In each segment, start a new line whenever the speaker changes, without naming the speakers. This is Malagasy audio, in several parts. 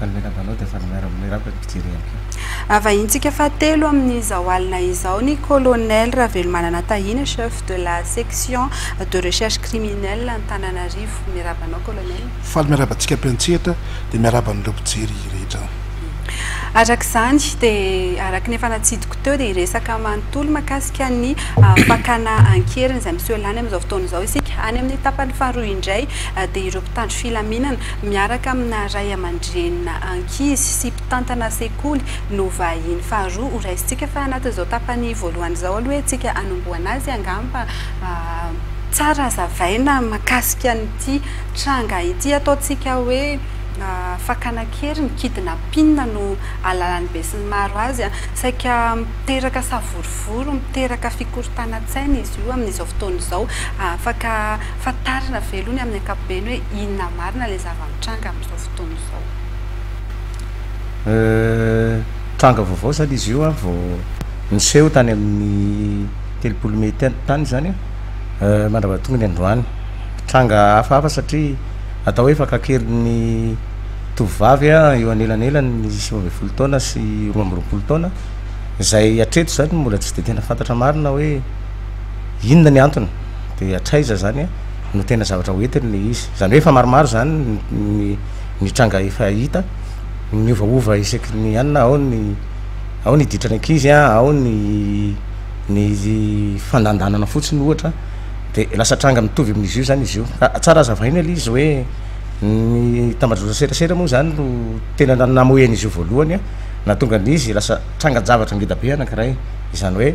Almeda Balao dia salama
ary mirary ho an'ny mpijery
ihany koa. Havahintsika fahatelo amin'izao alina izao ny Colonel Ravelomanana Tahina, Chef de la Section de Recherche Criminelle Antananarivo. Miarahaba anao Colonel.
Faly miarahaba antsika mpiantsehatra dia miarahaba an'ireo mpijery rehetra.
Araka izany dia araka ny efa natsidiko teo dia hiresaka manontolo makasika ny fakana an-keriny izay miseho lany amin'izao fotoana izao isika. Any amin'ny tapany faharoa indray dia ireo mpitandro filaminana miaraka amina ray aman-drenina ankizy sy mpitantana sekoly no vahiny faharoa ho raisintsika fa anatin'izao tapany voalohany izao aloha isika hanombohana azy angamba. Tsara hazavaina mahakasika an'ity tranga ity ataontsika hoe fakana an-kery ny kidnapping no alalan'ny besinimaro azy. Saika miteraka savorovoro, miteraka fikorontanan-tsaina izy io amin'izao fotoana izao. Afaka Fantarina ve aloha ny amin'ny ankapobeny hoe inona marina ilay zava-mitranga amin'izao fotoana izao?
Euh, tranga vaovao izany izy io an, vao niseho tany amin'ny telopolo mey ten tany izany an, euh, mandravatongon'ny androany. Tranga hafahafa satria atao hoe fakan-kerin'ny tovovavy an, eo anelanelan'ny sivy ambin'ny folo taona sy roa amby roapolo taona, izay hatreto izany mbola tsy dia tena fantatra marina hoe. Inona ny antony? Dia hatraiza izany no tena zavatra hoentiny ilay izy? Izany hoe efa maromaro izany ny ny tranga efa hita, miovaova isaky ny anona, ao ny ao ny ditran'ny ankizy an, ao ny ny fandandanana fotsiny ohatra, dia lasa tranga mitovy amin'izy io izany izy io. Ka tsara hazavaina ilay izy hoe ny tambajotran serasera moa izany no tena na namoy an'izy io voalohany an, nahatonga an'izy lasa trangan-javatra ngeda be anankiray, izany hoe,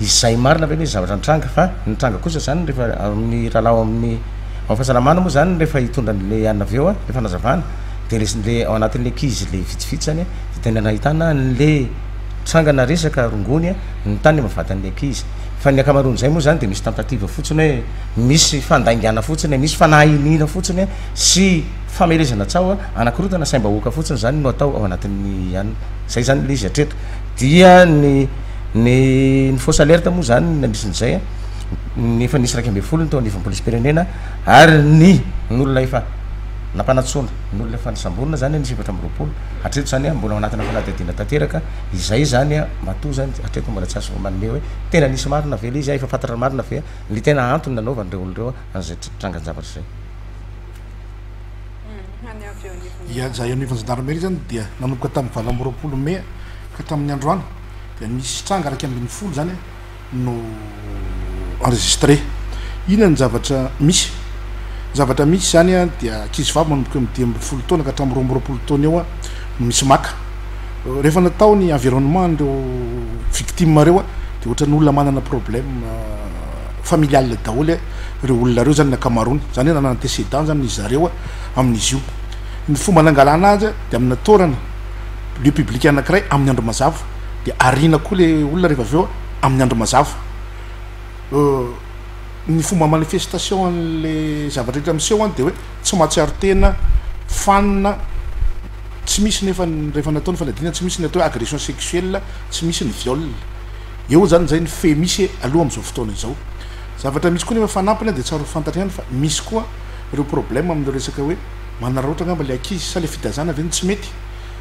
Izay marina ve ny zavatra nitranga? Fa nitranga kosa izany rehefa amin'ny rahalahy ao amin'ny ao fahasalamana moa izany rehefa hitondra an'ilay anona avy eo an, ilay fanazavana dia resy ilay ao anatin'ilay ankizy ilay vitsivitsy izany an, dia tena nahitana an'ilay trangana resaka rongony an, ny tany amin'ny vatan'ilay ankizy. Fa ny ankamaroan'izay moa izany dia misy tentative fotsiny hoe misy fandaingana fotsiny, misy fanahy iniana fotsiny an, sy famelezana tsaho an, hanakorontana saim-bahoaka fotsiny izany no atao ao anatin'ny anona. Izay izany ilay izy hatreto. Dia ny. Ny ny fausse alerte moa zany nandritra an'izay a, ny efa nisy iraika ambin'ny folo ny teo anivon'ny polisim-pirenena ary ny ny olona efa nampanantsoina, ny olona efa nisamborina zany a nisy efatra amby roapolo, hatreto zany a mbola ao anatina fanadihadiana tanteraka izay zany a, matoa zany hatreto mbola tsy azo manome hoe tena nisy marina ve le izy a, efa fantatra marina ve ny tena antony nanaovan'ireo olona ireo an'izay trangan-javatra izay.
izay eo anivon'ny zandarmeria zany dia nanomboka tamin'ny valo amby roapolo mey ka hatramin'ny androany dia misy tranga iraika ambin'ny folo zany no enregistré inona ny zavatra misy zavatra misy zany a dia ankizy vavy manomboka ny dimy ambin'ny folo taona ka hatramin'ny roa amby roapolo taona eo a no misy maka rehefa natao ny environnement an'ireo victime ireo a dia ohatran'ny olona manana problème familiale daholo ireo olona ireo zany ny ankamaroany zany hoe nanana antécédent zany ry zareo amin'izy io. Ny fomba nangalana azy dia amina toerana lieu public anankiray amin'ny andro mazava dia ariana koa le olona rehefa avy eo amin'ny andro mazava. Ny fomba manifestation an'le zavatra rehetra miseho dia hoe tsy mahatsiaro tena, fanina, tsy misy nefa ny rehefa natao ny fanadinana tsy misy ny atao hoe agression sexuelle, tsy misy ny viol. Eo zany zay ny fe misy aloha amzao fotoana izao. Zavatra misy koa nefa fanampiny dia tsara ho fantatra ihany fa misy koa ireo problème amin'ireo resaka hoe manararaotra angamba ilay ankizy sa ilay fitazana ve no tsy mety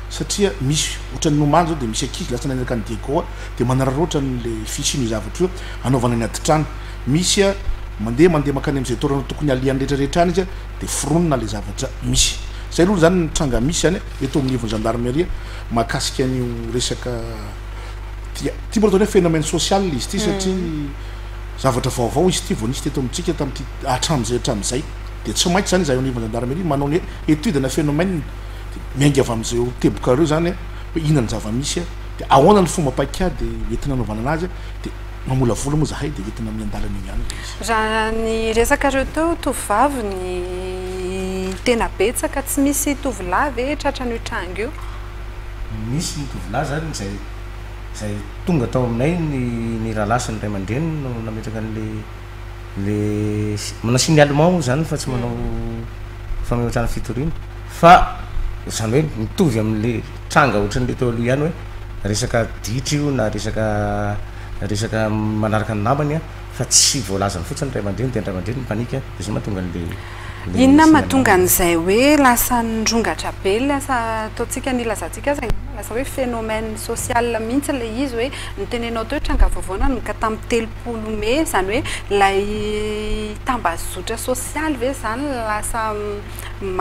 satria misy ohatran'ny omaly zao dia misy ankizy lasa naniraka an'i Diego a dia manararaotra an'ilay fisiany io zavatra io anaovana ny aditrany misy a mandeha mandeha mankany amin'izay toerana tokony haliany rehetra rehetra any izy a dia foronina ilay zavatra misy zay aloha zany ny tranga misy zany eto amin'ny ivon'ny gendarmerie mahakasika an'io resaka dia ity mbola ataony hoe phénomène social izy ity satria mm. zavatra vaovao izy ity vao nisy teto amintsika tamin'ity hatramin'izay hatramin'izay dia tsy maintsy izany izay eo anivon'ny gendarmerie manao ny étude na phénomène dia miainga avy amin'izay eo teboka ireo izany hoe inona ny zava-misy a dia ahoana ny fomba paikady mety nanaovana anazy a dia mamolavola moa zahay dia entina amin'ny andalana eny ihany
raha ny resaka ireo teo tovovavy ny tena betsaka tsy misy tovolahy ve tratra ny ho trango io
misy ny tovolahy izany izay izay tonga tao aminay ny ny rahalahy sy ny ray aman-dreniny no nametraka an'ilay ilay si- manao signalement moa izany fa tsy manao fametrahana fitoriana fa izany hoe mitovy amin'ilay tranga ohatran'ilay teo aloha ihany hoe resaka ditra io na resaka resaka manaraka ny namany a fa tsy voalazany fotsiny ny ray aman-dreny dia ny ray aman-dreny mipanika dia izay mahatonga an'ilay
Inona no mahatonga an'izay hoe lasa nirongatra be ilay asa ataontsika, ny ilazantsika azy angamba lasa hoe phénomène social mihitsy ilay izy hoe notenenao teo tranga vaovao nanomboka tamin'ny telopolo mey, izany hoe ilay tambazotra sosialy ve izany no lasa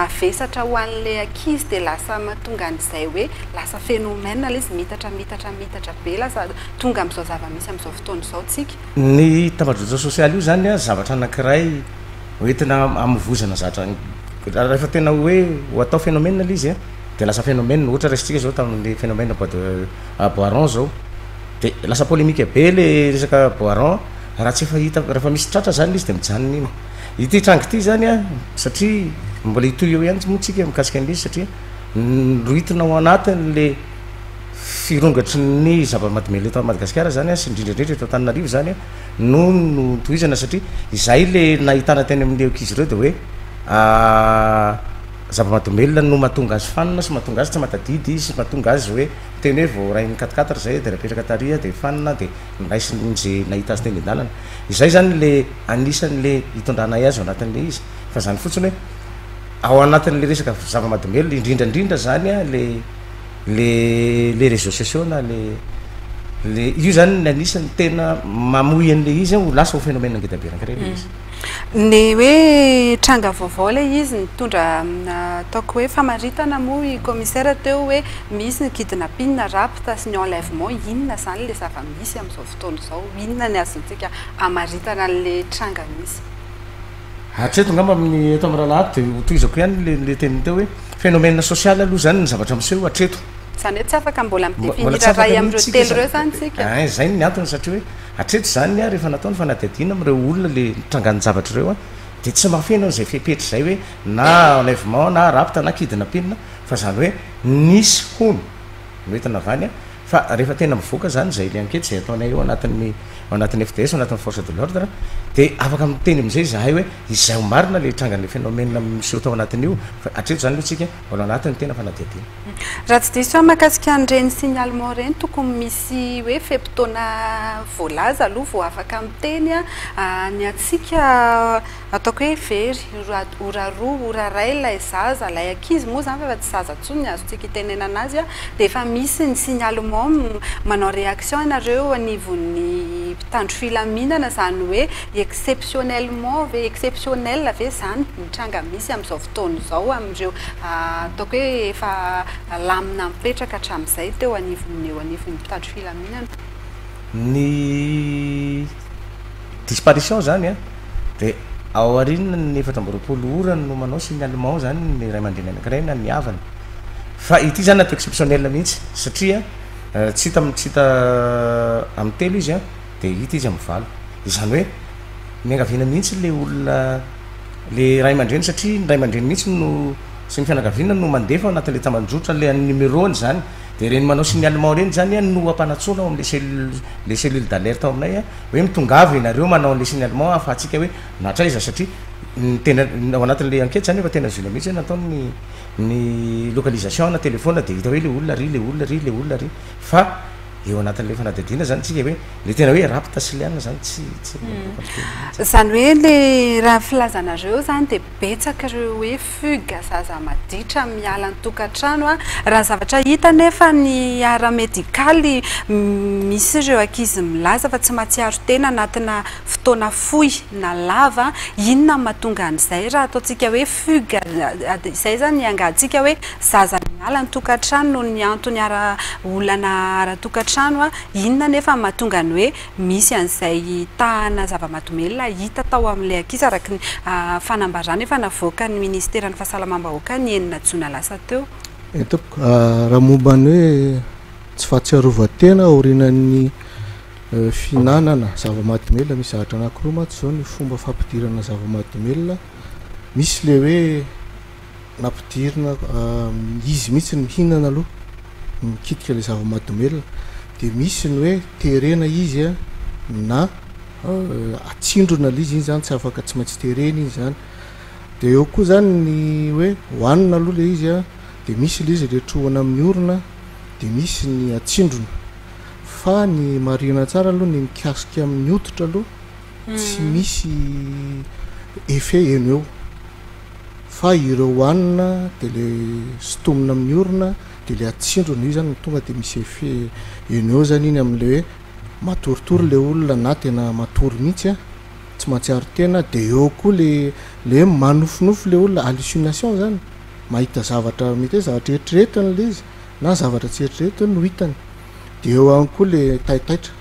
mavesatra ho an'ilay ankizy dia lasa mahatonga an'izay hoe lasa phénomène ilay izy, miitatra miitatra miitatra be, lasa tonga amin'izao zava-misy amin'izao fotoana izao isika?
Ny tambajotra sosialy io izany zavatra anankiray ho entina hamovozana zatra raha rehefa tena hoe ho atao phénomène le izy a de lasa phénomène ohatra raisintsika zao tamin'ny phénomène bois de bois rond zao de lasa polémique be le resaka bois rond raha tsy efa hita rehefa misy tratra zany le izy de mijanona iny ity tranga ity zany a satria mbola hitohy eo ihany moa tsika mikasika an'le izy satria nirohitina ao anatin'le firongatry ny zava-mahadomelina eto Madagasikara zany a sy indrindra indrindra eto Antananarivo zany a no notohizana satria izay le nahitana teny amin'ny ankizy ireo dia hoe zava-mahadomelina no mahatonga azy fanina sy mahatonga azy tsy matadidy izy, mahatonga azy hoe teny hoe vao rain'ny katikati ry zay dia napetraka tary dia fanina dia noraisin'izay nahita azy teny an-dalana. Izay izany le anisan'le itondranay azy ao anatin'le izy fa izany fotsiny hoe ao anatin'le resaka zava-mahadomelina indrindra indrindra izany le le le réseaux sociaux na le le io zany ny anisany tena mamoy an'le izy ho lasa ho phénomène ngedabe anankiray le izy mm.
ny hoe tranga vaovao le izy nitondra ataoko hoe famaritana moa i commissaire teo hoe misy ny kidnapping na rapta sy ny enlèvement inona zany le zava-misy amin'izao fotoana izao inona ny azontsika amaritana an'le tranga misy
Hatreto angamba amin'ny eto amin'ny Ralahady dia hotohizako ihany le le teniny teo hoe phénomène social aloha izany ny zavatra miseho hatreto.
Izany hoe tsy afaka mbola mi-définir iray amin'ireo telo ireo izany isika?
Ein, izay ny antony satria hoe hatreto izany ny rehefa natao ny fanadihadiana amin'ireo olona le nitrangan-javatra ireo an, dia tsy mahafeno an'izay fepetra izay hoe na enlèvement na rapta na kidnapina fa izany hoe nisy hono no entina avy any an, Fa rehefa tena mivoaka izany izay ilay ankety izay ataonay eo anatin'ny ao anatin'ny FDS, ao anatin'ny Force de l'ordre, dia afaka miteny amin'izay izahay hoe izay ho marina ilay hitrangan'ilay phénomène miseho tao anatin'io. Fa hatreto izany aloha isika mbola ao anatin'ny tena fanadihadiana.
Raha tsy diso aho mahakasika an'ireny signalement ireny tokony misy hoe fe-potoana voalaza aloha vao afaka miteny ny antsika Ataoko hoe very, ora ora roa, ora iray ilay zaza, ilay ankizy moa izany fa efa tsy zaza intsony ny azontsika itenenana azy an, dia efa misy ny signalement, manao réaction ianareo eo anivon'ny mpitandro filaminana, izany hoe exceptionnellement ve, exceptionnel ve izany ny tranga misy amin'izao fotoana izao amin'ireo ataoko hoe efa lamina mipetraka hatramin'izay teo anivon'ny eo anivon'ny mpitandro filaminana?
Ny. disparition zany an, dia ao aorian'ny efatra amby roapolo ora no manao signalement zany ny ray aman-dreny anankiray na ny havana, fa ity zany atao exceptionnel mihitsy satria tsy hita tsy hita amin'ny telo izy an, dia hita izy amin'ny valo, izany hoe miangaviana mihitsy ilay olona ilay ray aman-dreny satria ny ray aman-dreny mihitsy no sy ny fianakaviana no mandefa ao anatin'ilay tambajotra ilay an'ny numéro-ny zany, dia ireny manao signalement ireny zany an no ampanantsoina ao amin'ilay cellule ilay cellule d'alerte ao aminay an. hoe mitongava ianareo manao an'le signalement ahafahantsika hoe natraiza satria ny tena ao anatin'le enquête zany efa tena zohina mihitsy hoe nataony ny ny localisation ana telephone de hita hoe le olona ary le olona ary le olona ary fa eo anatin'le fanadihadiana zany tsika hoe le tena hoe rapta sy le ana zany tsy tsy
zany hoe le raha ny filazanareo zany de Betsaka ireo hoe fugue, zaza maditra miala an-tokantrano. Raha ny zavatra hita anefa ny ara medikaly, misy ireo ankizy milaza fa tsy mahatsiaro tena anatina fotoana fohy na lava. Inona no mahatonga an'izay? Raha ataontsika hoe fugue, izay izany iangahantsika hoe zaza miala an-tokantrano noho ny antony ara, olana ara-tokantrano. Inona anefa no mahatonga ny hoe misy an'izay tahana zava-mahadomelina hita tao amin'ilay ankizy, araka ny fanambarana efa navoakan'ny minisiteran'ny Fahasalamam-bahoaka ny enina jona lasa teo.
Hitako, raha momba ny hoe tsy fahatsiarovan-tena aorianan'ny fihinanana zava-mahadomelina, misy zavatra anankiroa mantsy izao ny fomba fampidirana zava-mahadomelina, misy ilay hoe. nampidirina izy mihitsy mihinana aloha mikitika ilay zava-mahadomelina dia misy ny hoe terena izy a na atsindrona ilay izy iny zany tsy afaka tsy maintsy terena iny zany dia eo koa zany ny hoe hohanina aloha ilay izy a dia misy ilay izy letrohana amin'ny orona dia misy ny atsindrona fa ny marihina tsara aloha ny mikasika amin'ny hoditra aloha tsy misy effet eno eo fa ireo hohanina de le sitomina amin'ny orona de le atsindrona io zany no tonga de misy effet eno eo zany iny amin'le hoe matoritory le olona na tena matory mihitsy a tsy mahatsiaro tena de eo koa le le hoe manofinofy le olona hallucination zany mahita zavatra mety hoe zavatra eritreretiny le izy na zavatra tsy eritreretiny no hitany de eo ihany koa le taitaitra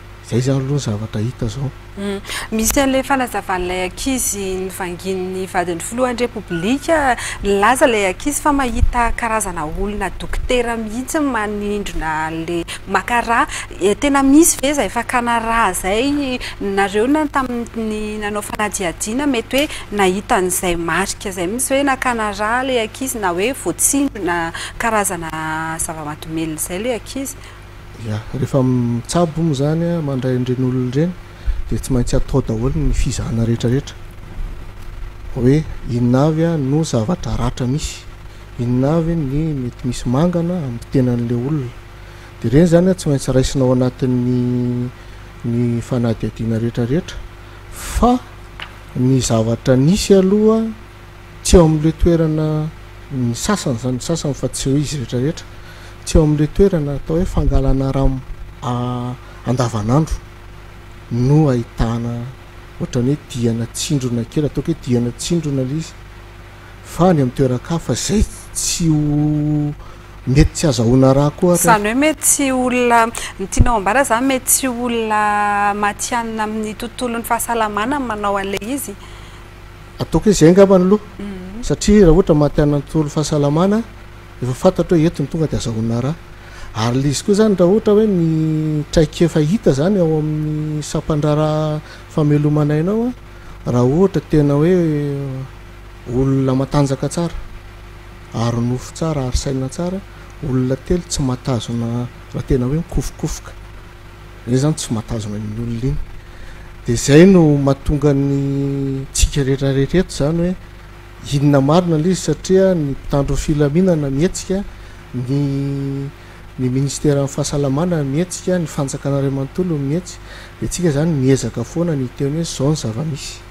Zay zany aloha ny zavatra hita zao.
Misy an'ilay fanazavan'ilay ankizy nivangian'ny vadin'ny filohan'ny Repoblika, nilaza ilay ankizy fa mahita karazana olona dokotera mihitsy ny manindrona an'ilay maka rà, tena misy ve izay fakana rà izay? Nareo na tamin'ny nanao fanadihadiana mety hoe nahita an'izay marika izay mihitsy hoe nakana rà ilay ankizy na hoe voatsindrona karazana zava-mahadomelina izay ilay ankizy?
Ya, rehefa mitsabo moa izany mandray an'ireny olona ireny dia tsy maintsy atao daholo ny fizahana rehetra rehetra hoe inona avy no zavatra ratra misy, inona avy ny mety misy mangana amin'ny tenan'ilay olona. Dia ireny izany tsy maintsy raisina ao anatin'ny ny fanadihadiana rehetra rehetra fa ny zavatra nisy aloha Tsy eo amin'ireo toerana, ny sasany izany, ny sasany fa tsy hoe izy rehetra rehetra, tsy eo amin'ireo toerana atao hoe fangalana rano andavanandro no ahitana ohatran'ny hoe diana tsindrona kely, ataoko hoe diana tsindrona ilay izy, fa any amin'ny toeran-kafa izay tsy ho mety tsy azahoana rà koa
ohatra. Izany hoe mety tsy olona, ny tianao ambara izany mety tsy olona matihanina amin'ny tontolon'ny fahasalamana ny manao an'ilay izy?
Ataoko hoe zay angamba ny loha satria raha ohatra maty an'atory fahasalamana efa fantatro hoe eto ny tonga dia azahoana ra ary le izy koa zany raha ohatra hoe ny traikefa hita zany ao amin'ny sampandraharaha famelomana aina ao raha ohatra tena hoe olona matanjaka tsara ary nofo tsara ary saina tsara olona telo tsy matazona raha tena hoe mikofokofoka Anie zany tsy mahatazona iny olona iny. Dia izay no mahatonga ny tsika rehetra rehetra eto izany hoe inona marina ilay izy satria ny mpitandro filaminana mihetsika, ny ny ministeran'ny fahasalamana mihetsika, ny fanjakana iray manontolo mihetsika. Dia isika izany miezaka foana ny hiteny hoe izao ny zava-misy.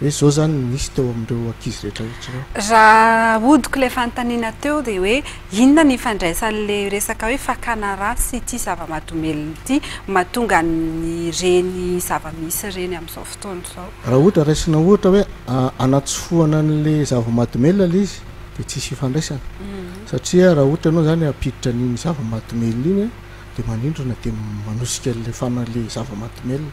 Hoe zao zany no nisy teo amin'ireo ankizy rehetra rehetra ireo?
Raha ahodiko ilay fanontaniana teo dia hoe inona no ifandraisan'ilay resaka hoe fakana ra sy ity zava-mahadomelina ity mahatonga an'ireny zava-misy ireny amin'izao fotoana izao?
Raha ohatra raisina ohatra hoe anatsofohana an'ilay zava-mahadomelina ilay izy dia tsisy ifandraisana satria raha ohatra ianao izany hampiditra an'iny zava-mahadomelina iny dia manindrona dia manosika ilay fana ilay zava-mahadomelina.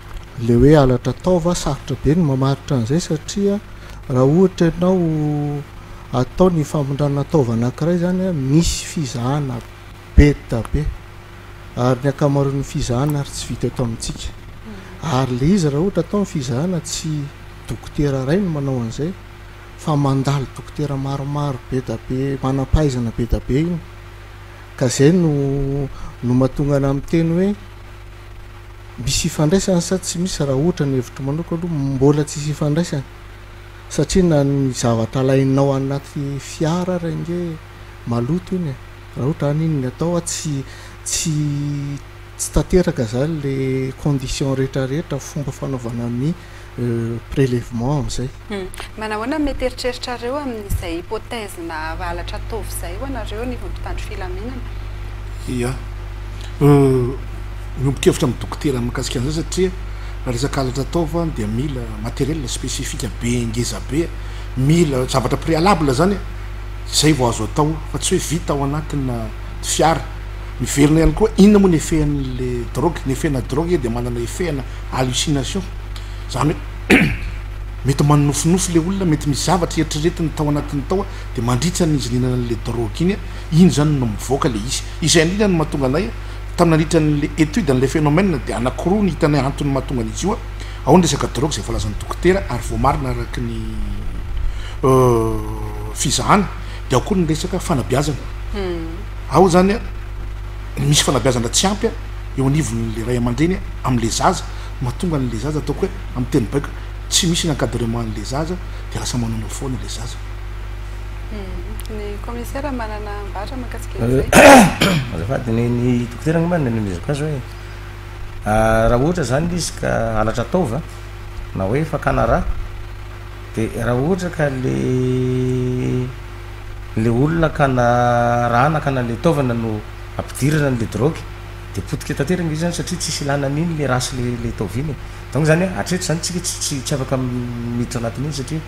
Ilay hoe
halatra taova,
sarotra be ny mamaritra an'izay satria raha ohatra ianao atao ny famindrana taova anankiray izany a, misy fizahana be dia be ary ny ankamaroan'ny fizahana ary tsy vita eto amintsika. Ary ilay izy raha ohatra atao ny fizahana tsy dokotera iray no manao an'izay fa mandalo dokotera maromaro be dia be manam-pahaizana be dia be iny ka izay no no mahatonga anà miteny hoe Misy ifandraisany sa tsy misy? Raha ohatra ny hevitro manoko aloha mbola tsisy ifandraisany satria na ny zavatra alainao anaty fiara ary ange maloto iny e! Raha ohatra any iny ny atao a tsy tsy tsy tanteraka zany le condition retraretra fomba fanaovana ny prélèvement
amin'izay. Manahoana ny mety eritreritrareo amin'izay hypothèse-na halatra ataovy izay ho anareo ny vondron-tandro filaminana?
Ia. Miombon-kevitra amin'ny dokotera ny mikasika an'izay satria raha resaka halatra ataovy dia mila matériel spécifique be ngeza be, mila zavatra préalable izany e, izay vao azo atao fa tsy hoe vita ao anatina fiara. Miverina ihany koa inona moa ny effet-n'ilay drogue, ny effet-na drogue dia manana effet-na. Hallucination, zany hoe mety manonofinofy le olona, mety misy zavatra eritreretiny tao anatiny tao de mandritra ny izy nihinana anle drogue iny iny zany no mivoaka le izy, izay indrindra no mahatonga anay tam nandritra anle étude anle phénomène de anakiroa no hitanay antony mahatonga an'izy io, ao ny resaka drogue izay voalazan'ny dokotera ary voamarina araky ny fizahana de ao koa ny resaka
fanabeazana,
ao zany misy fanabeazana tsy ampy. eo anivon'ilay ray aman-dreny amin'ilay zaza, mahatonga an'ilay zaza ataoko hoe amin'ny teny baiko tsy misy ny encadrement an'ilay zaza dia lasa manaonao foana ilay zaza.
Ny commissaire manana ambara mahakasika an'izay.
Azafady, ny ny dokotera angamba no nomezako azy hoe raha ohatra izany ilay izy ka halatra taova na hoe fakana rà dia raha ohatra ka ilay ilay olona hakana rà na hakana ilay taovana no ampidirana anle drogue de potika tanteraka nge izy zany satria tsisy ilana an'iny le raha sy le le ataovy iny e! donc zany hoe hatreto zany tsika tsy tsy tsy afaka miditra anatin'iny satria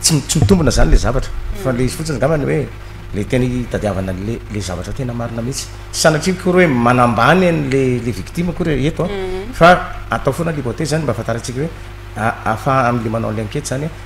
tsy tsy mitombona zany le zavatra fa le izy fotsiny angambany hoe le tena itadiavana anle le zavatra tena marina mihitsy tsy sanatria akory hoe manambany anle le victime akory hoe eto
an
fa atao foana le côté zany mba ahafantarantsika hoe ahafahanle manao anle enquête zany hoe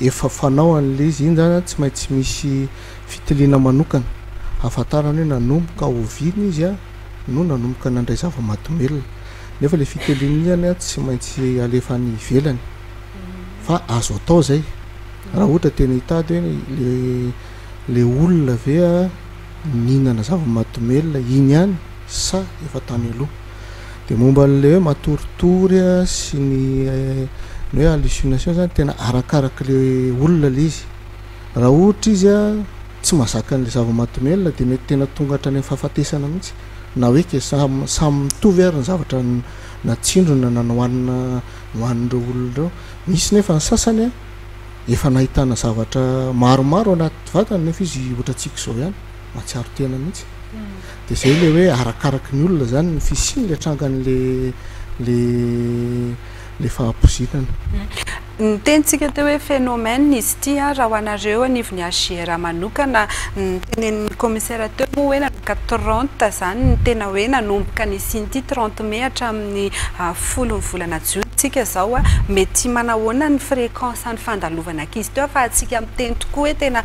Efa
fanao an'ilay izy, iny zany tsy maintsy misy fitiliana manokana hahafantarana hoe nanomboka oviana izy no nanomboka nandray zava-mahadomelina. Nefa ilay fitiliana iny zany tsy maintsy alefa any ivelany fa azo atao izay raha ohatra tena hitady hoe le le olona ve nihinana zava-mahadomelina iny ihany sa efa tany aloha. Dia momba an'ilay hoe matoritory sy ny ny hoe hallucination zany tena arakaraklay olona ilay izy. Raha ohatra izy a tsy mazaka an'ilay zava-mahadomelina dia mety tena tonga hatrany amin'ny fahafatesana mihitsy na hoe ke samy samy mitovy ary ny zavatra natsindrona na nohanina nohanin'ireo olona ireo. Misy nefa ny sasany a efa nahitana zavatra maromaro ao anaty vatany nefa izy ohatra antsika izao ihany. mahatsiaro tena mihitsy dia zay le hoe arakaraky ny olona zany ny fisiany le trangan'le le le fahapozinana
ny tenintsika teo hoe phénomène izy ity a raha ho anareo anivon'ny HJR manokana ny tenenin'ny commissaire teo moa hoe nanomboka trente zany ny tena hoe nanomboka nisian'ity trente mai hatramin'ny folon'ny volana jiona tsika zao a mety manahoana ny fréquence ny fandalovana ankizy teo afahantsika miteny tokoa hoe tena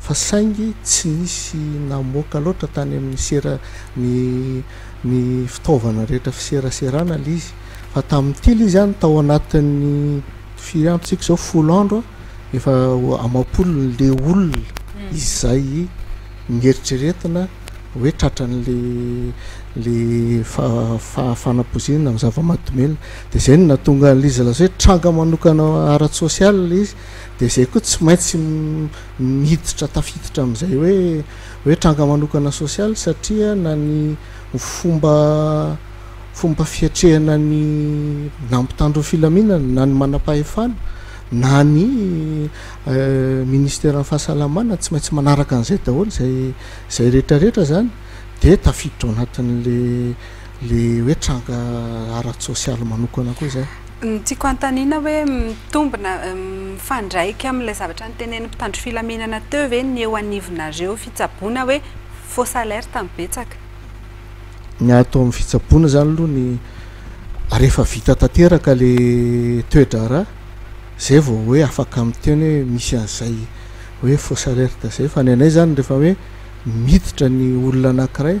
fa
saingy tsy nisy namoaka loatra tany amin'ny sera ny ny fitaovana rehetra fiseraserana ilay izy fa tamin'ity ilay izy any tao anatin'ny firy andro tsika izao folo andro a efa amam-polony le olona izay nieritreretina hoe tratran'le le fahafanapozinina amin'ny zava-mahadomelina dia izay no nahatonga an'ilay izy lasa hoe tranga manokana ara-tsosialy ilay izy dia izay koa tsy maintsy miditra tafiditra amin'izay hoe hoe tranga manokana sosialy satria na ny fomba fomba fiatrehana ny nampitandro filaminana na ny manam-pahefana na ny euh, ministeran'ny fahasalamana tsy maintsy manaraka an'izay daholo izay izay rehetrarehetra zany dia tafiditra ao anatin'le Le hoe tranga ara-tsosialy manokana koa izay?
Ny tiako hanontaniana hoe mitombina, mifandraika amin'ilay zavatra notenenin'ny mpitandro filaminana teo ve ny eo anivonareo fitsaboana hoe fausse alerte mibetsaka?
Ny ato amin'ny fitsaboana izany aloha ny rehefa vita tanteraka le toe-draharaha izay vao hoe afaka miteny hoe misy an'izay hoe fausse alerte izay fa ny anay izany rehefa hoe miditra ny olona anankiray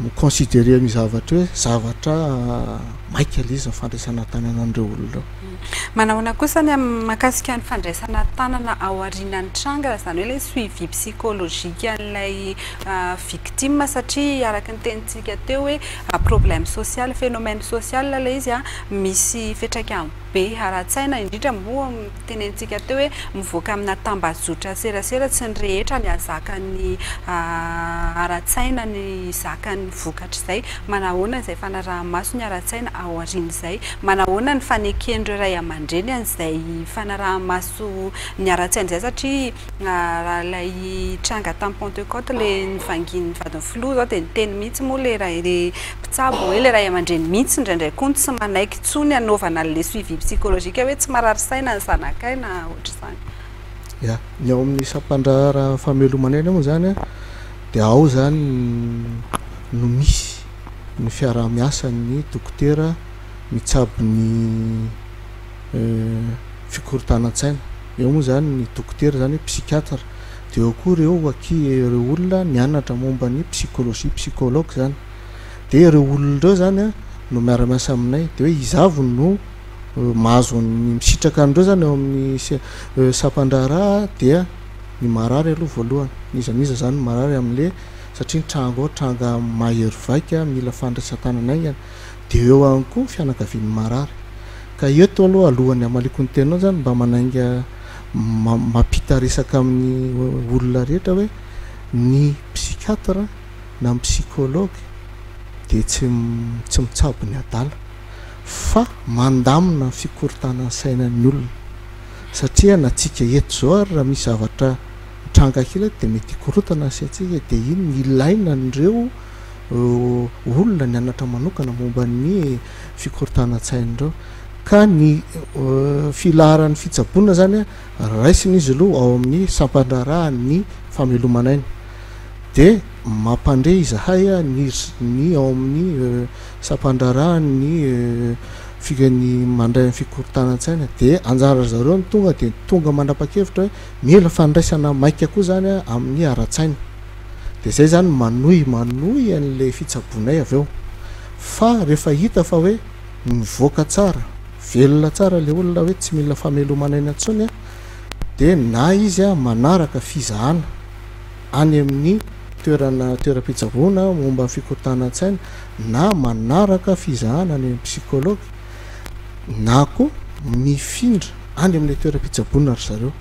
mi-considerer ny zavatra hoe zavatra maika le izy ny fandraisana tanana an'ireo olona ireo. Manao ahoana kosa ny
amin'ny mahakasika ny fandraisana tanana ao aorianan'ny tranga, izany hoe ilay suivi psychologique an'ilay ah, victime satria araka ny tenintsika teo hoe ah, problème social, phénomène social ilay izy ah, misy fiantraikany be ara-tsaina indrindra moa tenentsika teo hoe mivoaka amina tambazotra serasera tsy ny rehetra ny hazaka ny ara-tsaina ny hizaka ny vokatr'izay manahoana izay fanaraha-maso ny ara-tsaina ao aorian'izay manahoana ny faneken'ireo ray aman-dreny an'izay fanaraha-maso ny ara-tsaina izay satria Raha ilay tranga tamin'ny Pentecôte ilay nivangian'ny vadin'ny filoha izao dia niteny mihitsy moa ilay ray ilay mpitsabo hoe ilay ray aman-dreny mihitsy indraindray koa no tsy manaiky intsony hanaovana an'ilay suivi psychologique hoe tsy marary saina ny zanakay na ohatr'izany.
Ya, ny ao amin'ny sampandraharaha fameloman'aina moa izany dia ao izany no misy ny fiaraha-miasan'ny dokotera mitsabo ny fikorontanan-tsaina. Eo moa izany ny dokotera, izany hoe psychiatre. Dia eo koa ireo ireo olona nianatra momba ny psychologie, psychologue izany. Dia ireo olona ireo izany no miara-miasa aminay. Dia hoe izavo no mahazo ny misitraka an'ireo izany eo amin'ny sampan-draharaha dia ny marary aloha voalohany. N'iza n'iza izany marary amin'ilay satria ny tranga ao tranga mahery vaika mila fandraisan-tanana haingana. Dia eo ihany koa ny fianakavian'ny marary. Ka eto aloha alohan'ny hamaliako ny tenona izany mba manainga mampita resaka amin'ny olona rehetra hoe ny psychiatre na ny psychologue dia tsy tsy mitsabo ny adala fa mandamina ny fikorontanan'ny sainan'ny olona satria na antsika eto izao ary raha misy zavatra mitranga kely dia mety hikorontana ny saintsika dia iny ny ilaina an'ireo olona nianatra manokana momba ny fikorontanan-tsaina ireo ka ny filaharan'ny fitsaboana izany raisina izy aloha ao amin'ny sampan-draharaha ny fameloman'aina dia mampandre izahay ny ny ao amin'ny sampan-draharaha ny fikany mandray ny fikorontanan-tsaina dia anjara zareo ny tonga dia tonga mandapa-kevitra hoe mila fandraisana maika koa izany amin'ny ara-tsaina dia zay zany manohy manohy an'le fitsaboanay avy eo fa rehefa hita fa hoe mivoaka tsara velona tsara le olona hoe tsy mila famelomana eny antsony a dia na izy a manaraka fizahana any amin'ny toerana toeram-pitsaboana momba ny fikotanan-tsaina na manaraka fizahana any amin'ny psychologue na koa mifindra any amin'le toeram-pitsaboana ry zareo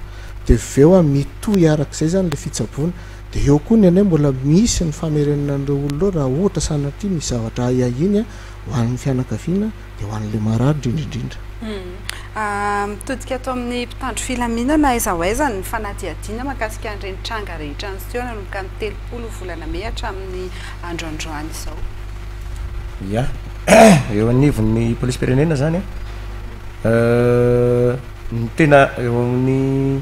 dia veo a mitohy arak'izay zany le fitsaboana Dia eo koa ny anay mbola misy ny famerenana an'ireo olona ireo raha ohatra sanatria misy zavatra ahiahiany ho an'ny fianakaviana dia ho an'ilay marary
indrindra indrindra. Mitodika ato amin'ny mpitandro filaminana aiza ho aiza ny fanadihadiana mahakasika an'ireny tranga rehetra niseho nanomboka ny telopolo volana mey hatramin'ny andro androany izao?
Ia. Eo anivon'ny polisim-pirenena izany an, ny tena eo amin'ny.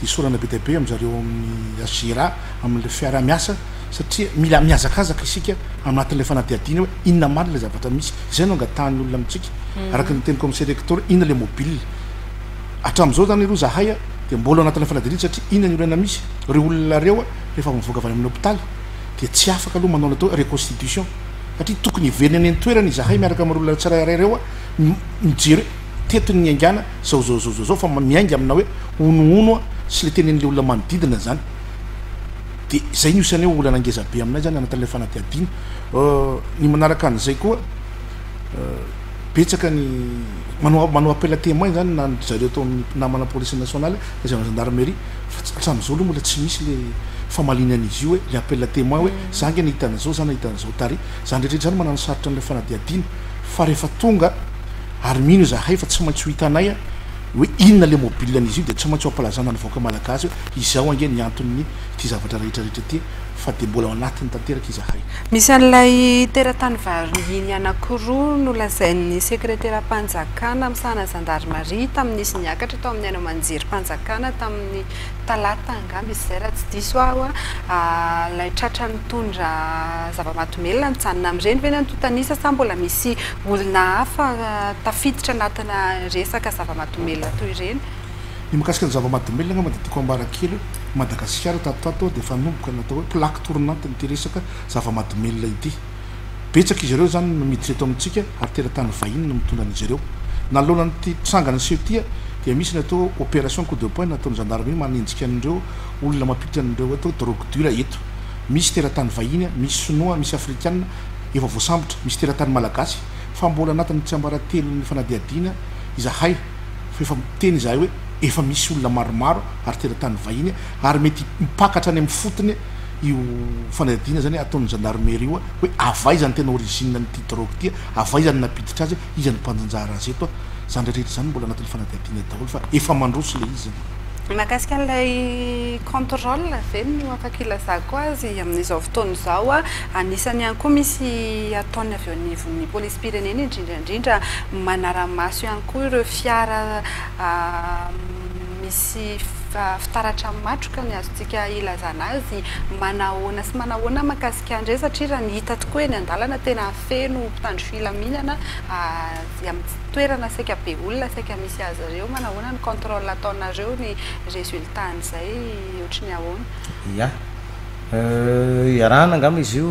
Disorana be dia
be amin-drizareo ao amin'ny Asgera amin'ilay fiaraha-miasa satria mila mihazakazaka isika ao anatin'ilay fanadihadiana hoe inona marina ilay zavatra misy. Izay no angatahan'ny olona amintsika. Araka ny niteny Commissaire Hector, inona ilay mobile? Hatramin'izao izany aloha izahay dia mbola ao anatin'ilay fanadihadiana satria inona ny olana misy? Ireo olona ireo rehefa avy mivoaka avy any amin'ny hopitaly dia tsy afaka aloha manao ny atao hoe reconstitution satria tokony hiverina eny an-toerana izahay miaraka amin'ireo olona tsirairay ireo mijery hoe teto ny niaingàna zao zao zao zao zao fa miainga amina hoe honohono sy le tenen'le olona manodidina zany de zay ny osany hoe olana ngeza be aminay zany anatin'ilay fanadihadiana ny manaraka an'izay koa betsaka ny manao manao appel témoin zany na ny zareo atao amin'ny mpinamana police nationale na zay gendarmerie fa hatramin'izao aloha mbola tsy misy le famalianan'izy io hoe le appel témoin hoe za nge nahitana zao za nahitana zao tary zany rehetra zany manano sarotra an'ilay fanadihadiana fa rehefa tonga Ary mino izahay fa tsy maintsy ho hitanay hoe inona ilay mobile an'izy io dia tsy maintsy ho ampalazana ny vahoaka malagasy hoe izao ange ny anton'ny ity zavatra rehetra rehetra ity fa dia mbola ao anatiny tanteraka izahay.
Misy an'ilay teratany varonginy anankiroa nolazain'ny sekreteram-panjakana misahana zandarimaria tamin'izy niakatra tao amin'ny haino aman-jerim-panjakana tamin'ny Talata angamba izay raha tsy diso aho a, ilay tratra nitondra zava-mahadomelina mijanona amin'ireny ve ny antontan'isa sa mbola misy olona hafa tafiditra anatina resaka zava-mahadomelina toy ireny?
Ny mikasika ny zava-mahadomelina angamba dia tiako ambara kely hoe i Madagasikara tato ho ato dia efa nanomboka natao hoe plaque tournante an'ity resaka zava-mahadomelina ity. Betsaka izy ireo izany no miditra eto amintsika ary teratany vahiny no mitondra an'izy ireo. Nanoloana an'ity tranga niseho ity dia misy ny atao opération coup de poing nataon'ny gendarmerie manenjika an'ireo olona mampiditra an'ireo atao drogue dure eto. Misy teratany vahiny, misy sinoa, misy afrikana efa voasambotra, misy teratany malagasy fa mbola anatin'ny tsiambaratelon'ny fanadihadiana izahay fa efa miteny izahay hoe efa misy olona maromaro ary teratany vahiny ary mety mpakatra any amin'ny fotony io fanadihadiana izany ataon'ny zandarmeria io hoe avy aiza ny tena origine an'ity drogue ity, avy aiza ny nampiditra azy, iza ny mpanjinjara azy eto, izany rehetra rehetra izany mbola anatin'ny fanadihadiana daholo fa efa mandroso ilay izy.
Mahakasika an'ilay contrôle ve no afaka ilazako azy amin'izao fotoana izao, anisany ihany koa misy ataony avy eo anivon'ny polisim-pirenena indrindra indrindra manara-maso ihany koa ireo fiara Misy fitaratra matroka ny azontsika ilazana azy manahoana sy manahoana mahakasika an'ireny satria raha ny hita tokoa eny an-dalana tena feno mpitandro filaminana avy amin'ny toerana saika be olona saika misy azy ireo. Manahoana ny contrôle ataonareo? Ny résultat an'izay ohatry ny ahoana?
Yah, iarahana angamba izy io.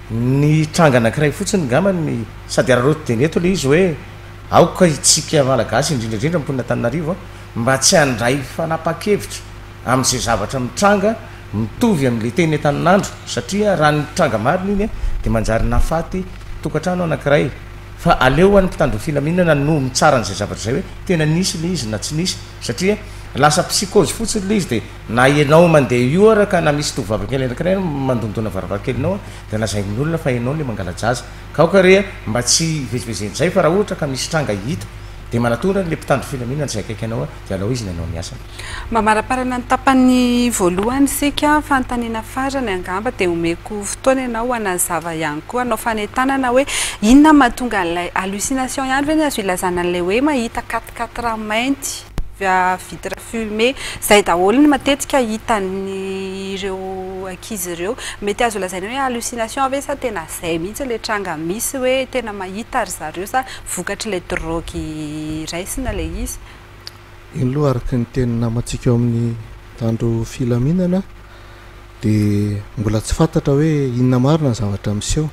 Ny tranga anankiray fotsiny ngamba ny sady araraoty dia nety ilay izy hoe aoka hitsika Malagasy indrindra indrindra ny mponina Antananarivo mba tsy handray fanapakevitra amin'izay zavatra mitranga mitovy amin'ilay teny Antaninandro satria raha ny tranga marina iny dia manjary nafaty tokantrano anankiray fa aleo any mpitandro filaminana no mitsara an'izay zavatra izay hoe tena nisy ilay izy na tsy nisy satria lasa psychose fotsiny ilay izy dia Na ianao mandeha iora ka na misy tovovavy kely anankiray no mandondona varavarankelinao dia lazainy ny olona fa ianao ilay mangala-jaza. Ka aoka re mba tsy hivezivezen'ny izay fa raha ohatra ka misy tranga hita dia manatona ilay mpitandro filaminana izay akaiky anao dia alao izy ny hanao ny asany.
Mba amaraparana ny tapany voalohany isika, fanontaniana farany angamba dia omeko fotoana ianao hanazava ihany koa, hanao fanentanana hoe inona no mahatonga an'ilay hallucination ihany ve no azo ilazana an'ilay hoe mahita katikaty rà mainty? via vitre fumée, izay daholo ny matetika hitan'ireo ankizy ireo. Mety azo lazaina hoe hallucination ve sa tena izay mihitsy ilay tranga misy hoe tena mahita ry zareo sa vokatr'ilay drogue raisina ilay izy?
Eny aloha araka ny tenin'ny namantsika ao amin'ny mpitandro filaminana dia mbola tsy fantatra hoe inona marina ny zavatra miseho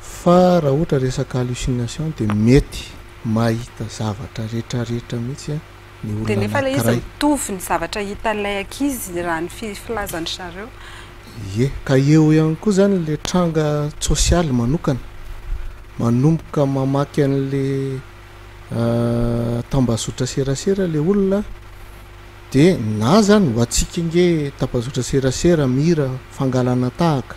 fa raha ohatra resaka hallucination dia mety Mahita zavatra rehetra rehetra mihitsy ny
olona anankiray. Dia nefa ilay izy mitovy ny zavatra hitan'ilay ankizy raha ny filazan'ny zareo.
Ie, ka eo ihany koa izany ilay tranga tsosialy manokana. Manomboka mamaky an'ilay tambazotra serasera ilay olona dia na izany ho antsika ange tambazotra serasera, mihira, fangalana tahaka.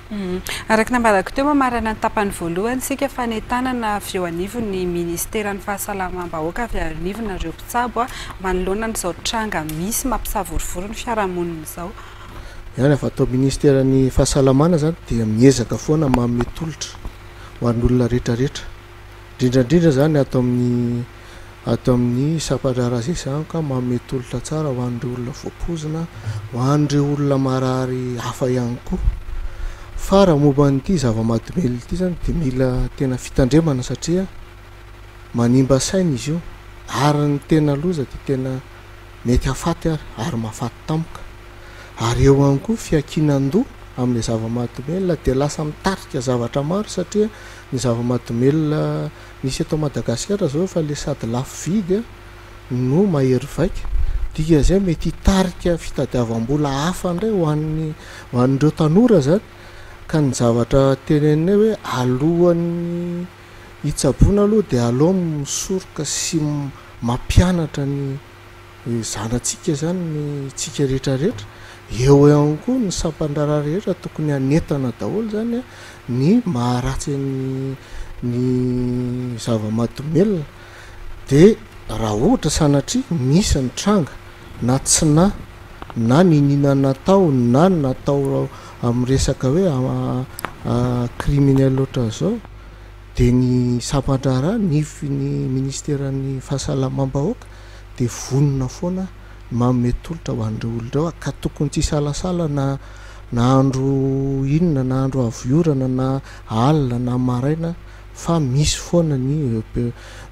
Araka ny
nambarako teo, mamarana ny tapany voalohany isika fa ny entanana avy eo anivon'ny Ministeran'ny Fahasalamam-bahoaka avy eo anivona ireo mpitsabo manoloana an'izao tranga misy mampisavorovoro ny fiarahamonina izao.
Ihany avy ato amin'ny Ministeran'ny Fahasalamana izany dia miezaka foana manome tolotra ho an'olona rehetrarehetra. Indrindra indrindra izany ato amin'ny ato amin'ny sampan-draharaha GCA ka manome tolotra tsara ho an'ireo olona voapoizina, ho an'ireo olona marary hafa ihany koa. Fa raha momba an'ity zava-mahadomelina ity izany dia mila tena fitandremana satria manimba saina izy io ary ny tena loza dia tena mety hafaty ary ary mahafaty tampoka. Ary eo ihany koa fiankinan-doha amin'ilay zava-mahadomelina dia lasa mitarika zavatra maro satria Ny zava-mahadomelina misy eto Madagasikara zao efa le sady lafo vidy a no mahery vaika dia zay mety hitarika fitadiavam-bola hafa ndray ho an'ny ho an'ireo tanora zany ka ny zavatra teneninay hoe alohan'ny hitsaboana aloha dia aleo misoroka sy mampianatra ny Ny zanatsika izany ny tsika rehetra rehetra eo ihany koa ny sampandraharaha rehetra tokony hanentana daholo izany ny maharatsy an'ny ny zava-mahadomelina dia raha ohatra sanatria misy ny tranga na tsy na na niniana natao na natao amin'ny resaka hoe criminel ohatran'izao Dia ny sampan-draharaha nify ny Ministeran'ny Fahasalamam-bahoaka dia vonona foana ny manome tolotra ho an'ireo olona ireo ka tokony tsy hisalasala na na andro inona na andro avo orana na alina na maraina fa misy foana ny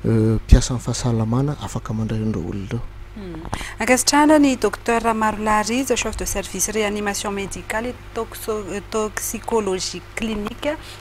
mpiasan'ny fahasalamana afaka mandray an'ireo olona
ireo. Ankasitrahana ny Docteur Ramarolahy Rija, Chef de Service Réanimation Médicale et Toxicologie Clinique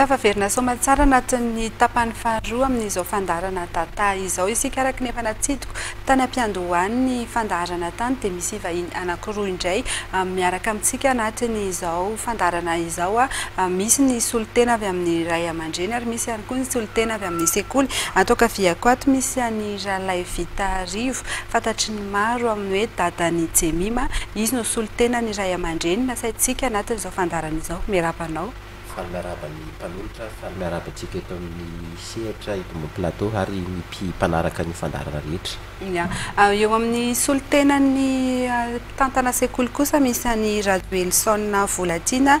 Tafaverina soamantsara anatin'ny tapany faharoa amin'izao fandaharana Data izao isika araka ny efa natsidiko tany am-piandohan'ny fandaharana tany dia misy vahiny anankiroa indray miaraka amintsika anatin'izao fandaharana izao misy ny solontena avy amin'ny ray aman-dreny ary misy ihany koa ny solontena avy amin'ny sekoly ato ankaviako ato misy an'i Ralaivitarivo fantatry ny maro amin'ny hoe dadan'i Jemima izy no solontena ny ray aman-dreny nasaintsika anatin'izao fandaharana izao. Miarahaba
anao. Faly miarahaba ny mpanolotra, faly miarahaba antsika eto amin'ny sehatra eto ambony plateau ary ny mpanaraka ny fandaharana rehetra.
Ia. Eo amin'ny solontenan'ny mpitantana sekoly kosa misy an'i Rajoelison Volatiana,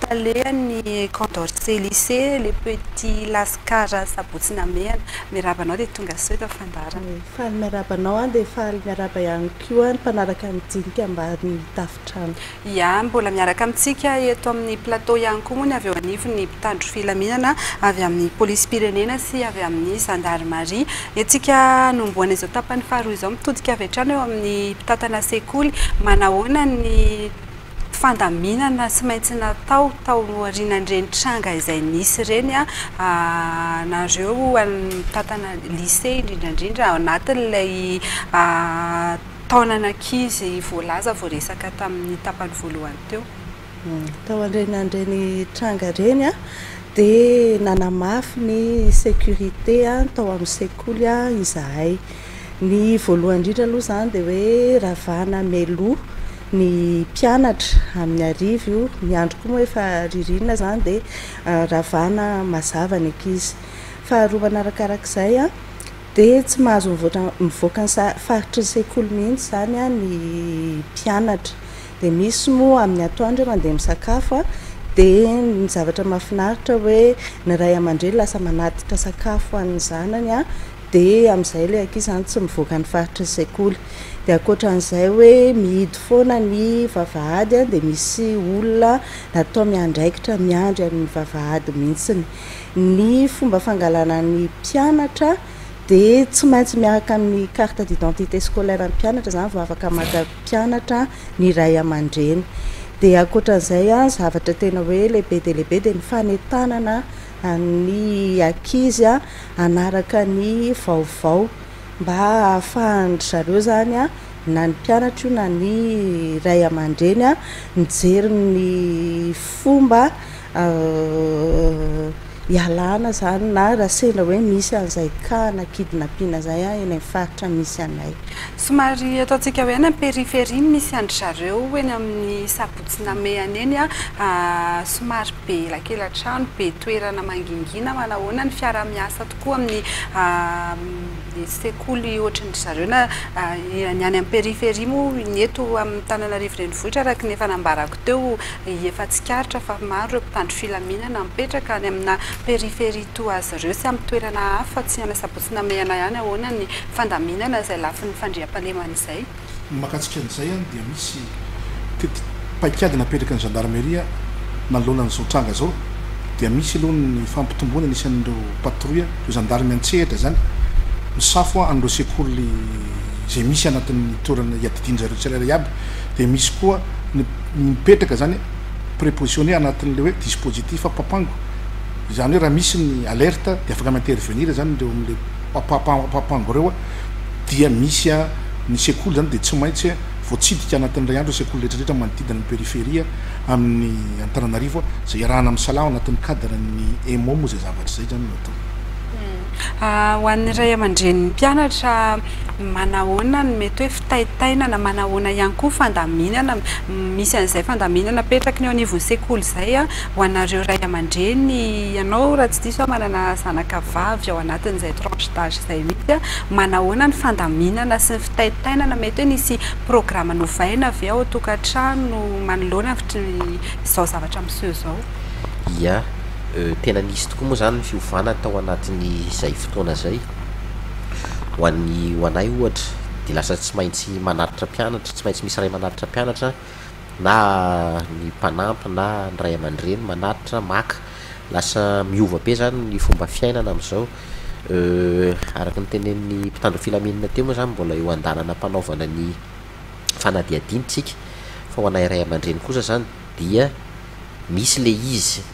talehan'ny Condorcet Lycée, le petit Lascar Sabotsy Namehana. Miarahaba anao dia tonga soa eto amin'ny fandaharana.
Faly miarahaba anao ary dia faly miarahaba ihany koa ny mpanaraka ny dinika ambany Tafika. trano.
Ia, mbola miaraka amintsika eto amin'ny plateau ihany koa moa ny avy eo anivon'ny mpitandro filaminana avy amin'ny polisim-pirenena sy avy amin'ny zandarimaria. Entintsika hanombohana izao tapany faharoa izao mitodika avy hatrany eo amin'ny mpitantana sekoly. Manahoana ny fandaminana tsy maintsy natao tao aorianan'ireny tranga izay nisy ireny anareo mitantana lycée indrindra indrindra ao anatin'ilay Taonan'ankizy voalaza vao resaka tamin'ny tapany voalohany teo?
Tao an'renan'ireny tranga ireny dia nanamafy ny sécurité tao amin'ny sekoly izahay. Ny voalohany indrindra aloha izany dia hoe ravana mialoha ny mpianatra amin'ny hariva io, ny andro koa moa efa ririnina izany dia ravana mazava ny ankizy. Faharoa manarakarak'izay. Dia tsy mahazo mivoatra mivoaka ny sa faritry ny sekoly mihitsy izany an ny mpianatra. Dia misy moa amin'ny atoandro hoe mandeha misakafo an, dia ny zavatra mahafinaritra hoe ny ray aman-dreny lasa manatitra sakafo ho an'ny zanany an, dia amin'izay ilay ankizy izany tsy mivoaka ny faritry ny sekoly. Dia ankoatra an'izay hoe mihidy foana ny vavahady an, dia misy olona natao miandraikitra miandry an'ny vavahady mihitsy. Ny fomba fangalana ny mpianatra dia tsy maintsy miaraka amin'ny carte d'identité scolaire an'ny mpianatra izany vao afaka maka mpianatra ny ray aman-dreny. Dia ankoatran'izay, ny zavatra tena hoe lehibe dia lehibe dia ny fanentanana ny ankizy hanaraka ny vaovao mba hahafahan-dry zareo izany, na ny mpianatra io na ny ray aman-dreny, mijery ny fomba Ahh ialana izany na raha sendra hoe misy an'izay cas na kidnapping izay an eny amin'ny faritra misy anay.
Somary ataontsika hoe any am-périphérie no misy an-dry zareo, eny amin'ny Sabotsy Namehana eny an, somary be elakela-trano, be toerana mangingina manahoana ny fiaraha-miasa tokoa amin'ny sekoly ohatran-dry zareo na ny any am-périphérie moa ny eto amin'ny Antananarivo Renivohitra araka ny efa nambarako Teo i efa tsikaritra fa maro ireo mpitandro filaminana mipetraka any amina périphérie toa azy ireo sy amin'ny toerana hafa tsy any Sabotsy Namehana ihany ahoana ny fandaminana izay lafiny fandriampahalemana izay?
Ny mahakasika an'izay any dia misy tety paikady napetraky ny Gendarmerie nanoloana an'izao tranga izao dia misy aloha ny fampitomboana ny isan'ireo patrouille ireo zandary miantsehatra izany misafo an'ireo sekoly izay misy anatin'ny toerana iadidian'izareo tsirairay aby Dia misy koa ny mipetraka izany prepositionné anatin'ilay hoe dispositif papango, izany hoe raha misy ny alerte dia afaka mi-intervenir izany ireo amin'ilay mpapa- papango ireo dia misy ny sekoly izany dia tsy maintsy voatsidika anatin'ny iray andro ny sekoly rehetrarehetra manodidina ny périphérie amin'ny Antananarivo izay iarahana misalaho anatin'ny cadre ny EMO moa izay zavatra izay izany no atao.
Ho an'ny ray aman-drenin'ny mpianatra manahoana no mety hoe taitainana manahoana ihany koa fandaminana misy an'izay fandaminana apetraky ny eo anivon'ny sekoly izay ho anareo ray aman-dreny ianao raha tsy diso aho manana zanaka vavy ao anatin'izay tranche d'âge izay mihitsy aho manahoana ny fandaminana sy ny fitaitainana mety hoe nisy programa novaina ve ao an-tokantrano manoloana izao zavatra miseho izao
Ia, tena nisy tokoa moa izany ny fiovana tao anatin'izay fotoana izay. Ho an'ny ho anay ohatra dia lasa tsy maintsy manatitra mpianatra, tsy maintsy misy iray manatitra mpianatra na ny mpanampy na ny ray aman-dreny manatitra, maka. Lasa miova be izany ny fomba fiainana amin'izao. Araka ny tenenin'ny mpitandro filaminana teo moa izany mbola eo an-dalana am-panaovana ny fanadihadiana isika fa ho anay ray aman-dreny kosa izany dia misy ilay izy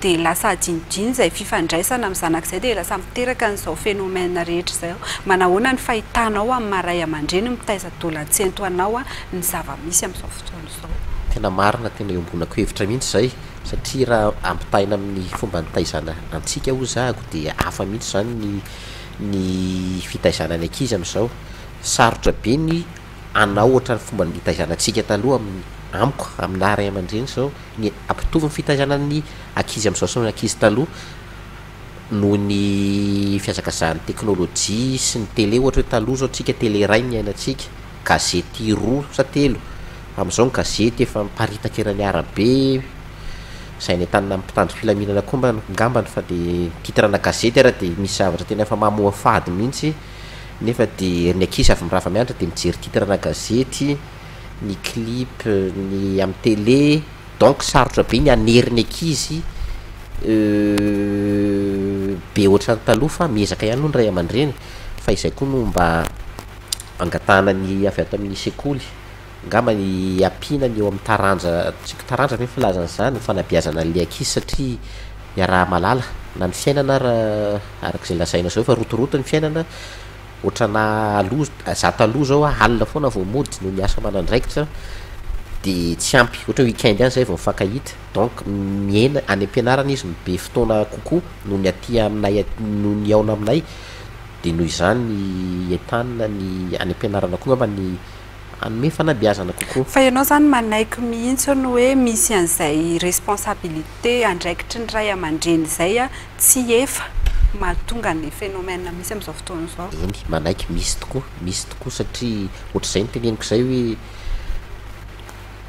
dia lasa
hadinodino izay fifandraisana amin'ny zanaka izay dia lasa miteraka an'izao phénomène rehetra izay eo. Manahoana ny fahitanao amin'ny maha ray aman-dreny mitaiza dolantsento anao ny zava-misy amin'izao fotoana izao?
Tena marina, tena iombonako hevitra mihitsy izay satria raha ampitahaina amin'ny fomba nitaizana antsika hoy zahako dia hafa mihitsy izany ny ny fitaizana ny ankizy amin'izao. Sarotra be ny hanao ohatran'ny fomba nitaizana antsika taloha amiko, aminà ray aman-dreny izao. ny hampitovy ny fitaizanan'ny ankizy amin'izao sy ny ankizy taloha noho ny fihazakazahan'ny teknolojia sy ny tele ohatra hoe taloha izao tsika tele iray ny niainantsika, gazety roa sa telo, amin'izao ny gazety efa miparitaka eny amin'ny arabe, izay any an-tananan'ny mpitandro filaminana koa mba ngambany fa dia ny titre-na gazety ary dia misy zavatra tena efa mamoafady mihintsy nefa dia ny ankizy avy mirava mianatra dia mijery titre-na gazety, ny clip, ny amin'ny télé, donc sarotra be ny hanery ny ankizy be ohatran'ny taloha fa miezaka ihany aloha ny ray aman-dreny fa izay koa no mba angatahana ny avy ato amin'ny sekoly, angamba ny hampiana ny eo amin'ny taranja, tsy haiko taranja ve filaza an'izany, fanabeazana an'ilay ankizy satria iaraha-mahalala na ny fiainana ara, araka izay lazaina izao efa rotoroto ny fiainana, Ohatrana aloha, za taloha zao a, alina foana vao mody no miasa aman'andraikitra de tsy ampy, ohatra hoe week-end ihany zay vao mifankahita, donc mihena, any am-pianarana izy no be fotoana kokoa noho ny aty aminay aty, noho ny hihaona aminay, de noho izany entanina ny any am-pianarana koa angamba ny hanome fanabeazana kokoa.
Fa ianao zany manaiky mihitsy ny hoe misy an'izay responsabilité, andraikitry ny ray aman-dreny zay a, tsy efa mahatonga ny phénomène misy amin'izao fotoana izao.
Eny, manaiky misy tokoa, misy tokoa satria ohatr'izay ny teneniko izay hoe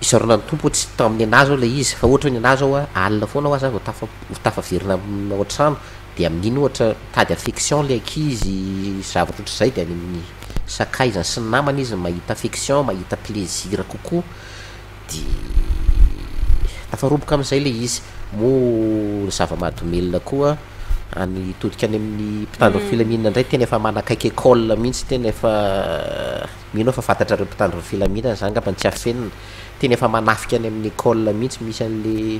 isaorana ny Tompo tsy tao amin'ny an'azy aho ilay izy fa ohatra hoe ny an'azy aho alina foana aho za vao tafa- tafaverina am- ao an-trano dia amin'iny ohatra mitady affection ilay ankizy zavatra ohatr'izay dia any amin'ny sakaizany sy ny namany izy no mahita affection, mahita plaisir kokoa. Dia tafaroboka amin'izay ilay izy. Moa ny zava-mahadomelina koa, nitodika any amin'ny mpitandron'ny filaminana indray, tena efa manakaiky école mihitsy, tena efa, mino aho fa fantatrareo mpitandron'ny filaminana izany angamba ny tsy afenina, tena efa manafika any amin'ny école mihitsy misy an'ilay.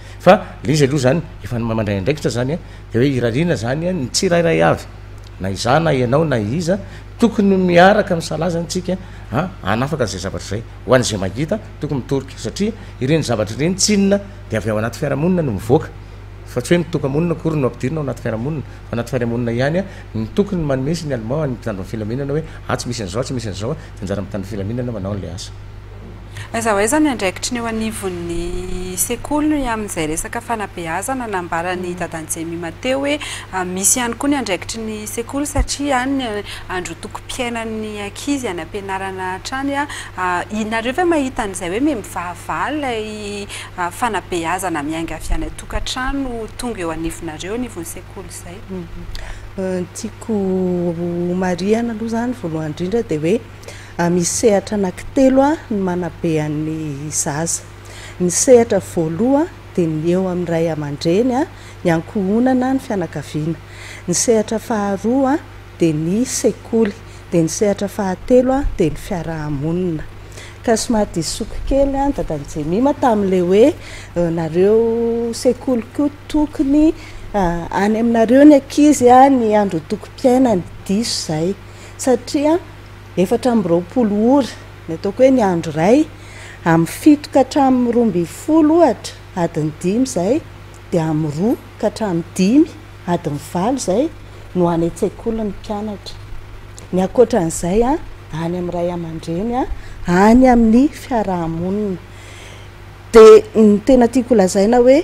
Fa
le izy aloha zany efa mandray andraikitra zany a, de hoe irariana zany a, ny tsirairay avy na izaho na ianao na iza tokony miaraka misalahy zany tsika a hanafaka an'izay zavatra izay, ho an'izay mahita tokony mitorika satria ireny zavatra ireny tsinona de avy ao anaty fiarahamonina no mivoaka fa tsy hoe mitoka-monina akory no ampidirina ao anaty fiarahamonina fa anaty fiarahamonina ihany a no tokony manome signalement an'ny mpitandro ny filaminana hoe atsy misy an'izao atsy misy an'izao a de anjaran'ny mpitandro filaminana manao an'ilay asa
Aiza ho aiza ny andraikitry ny eo anivon'ny sekoly amin'izay resaka fanabeazana? Nambaran'i dadan'i Jemima teo hoe misy ihany koa ny andraikitry ny sekoly satria any ny androtokom-piainan'ny ankizy any am-pianarana hatrany. Ianareo ve mahita an'izay hoe mihamivaha ilay fanabeazana miainga avy any an-tokantrano tonga eo anivonareo, eo anivon'ny sekoly izay?
Ny tiako homarihana aloha izany voalohany indrindra dia hoe Misy sehatra anankitelo ny manabe an'ny zaza. Ny sehatra voaloha dia ny eo amin'ny ray aman-dreny, ny ankohonana, ny fianakaviana. Ny sehatra faharoa dia ny sekoly. Dia ny sehatra fahatelo dia ny fiaraha-monina. Ka somary diso soko kely dadan'i Jemima tamin'ilay hoe nareo sekoly koa tokony any aminareo ny ankizy ny andro itokom-piainany. Diso izay satria. efatra amby roapolo ora, ny ataoko hoe ny andro iray, amin'ny fito ka hatramin'ny roa ambin'ny folo ohatra, adiny dimy izay, dia amin'ny roa ka hatramin'ny dimy, adiny valo izay, no any an-tsekoly ny mpianatra. Ny ankoatra an'izay, any amin'ny ray aman-dreny, any amin'ny fiaraha-monina. Dia ny tena tiako lazaina hoe,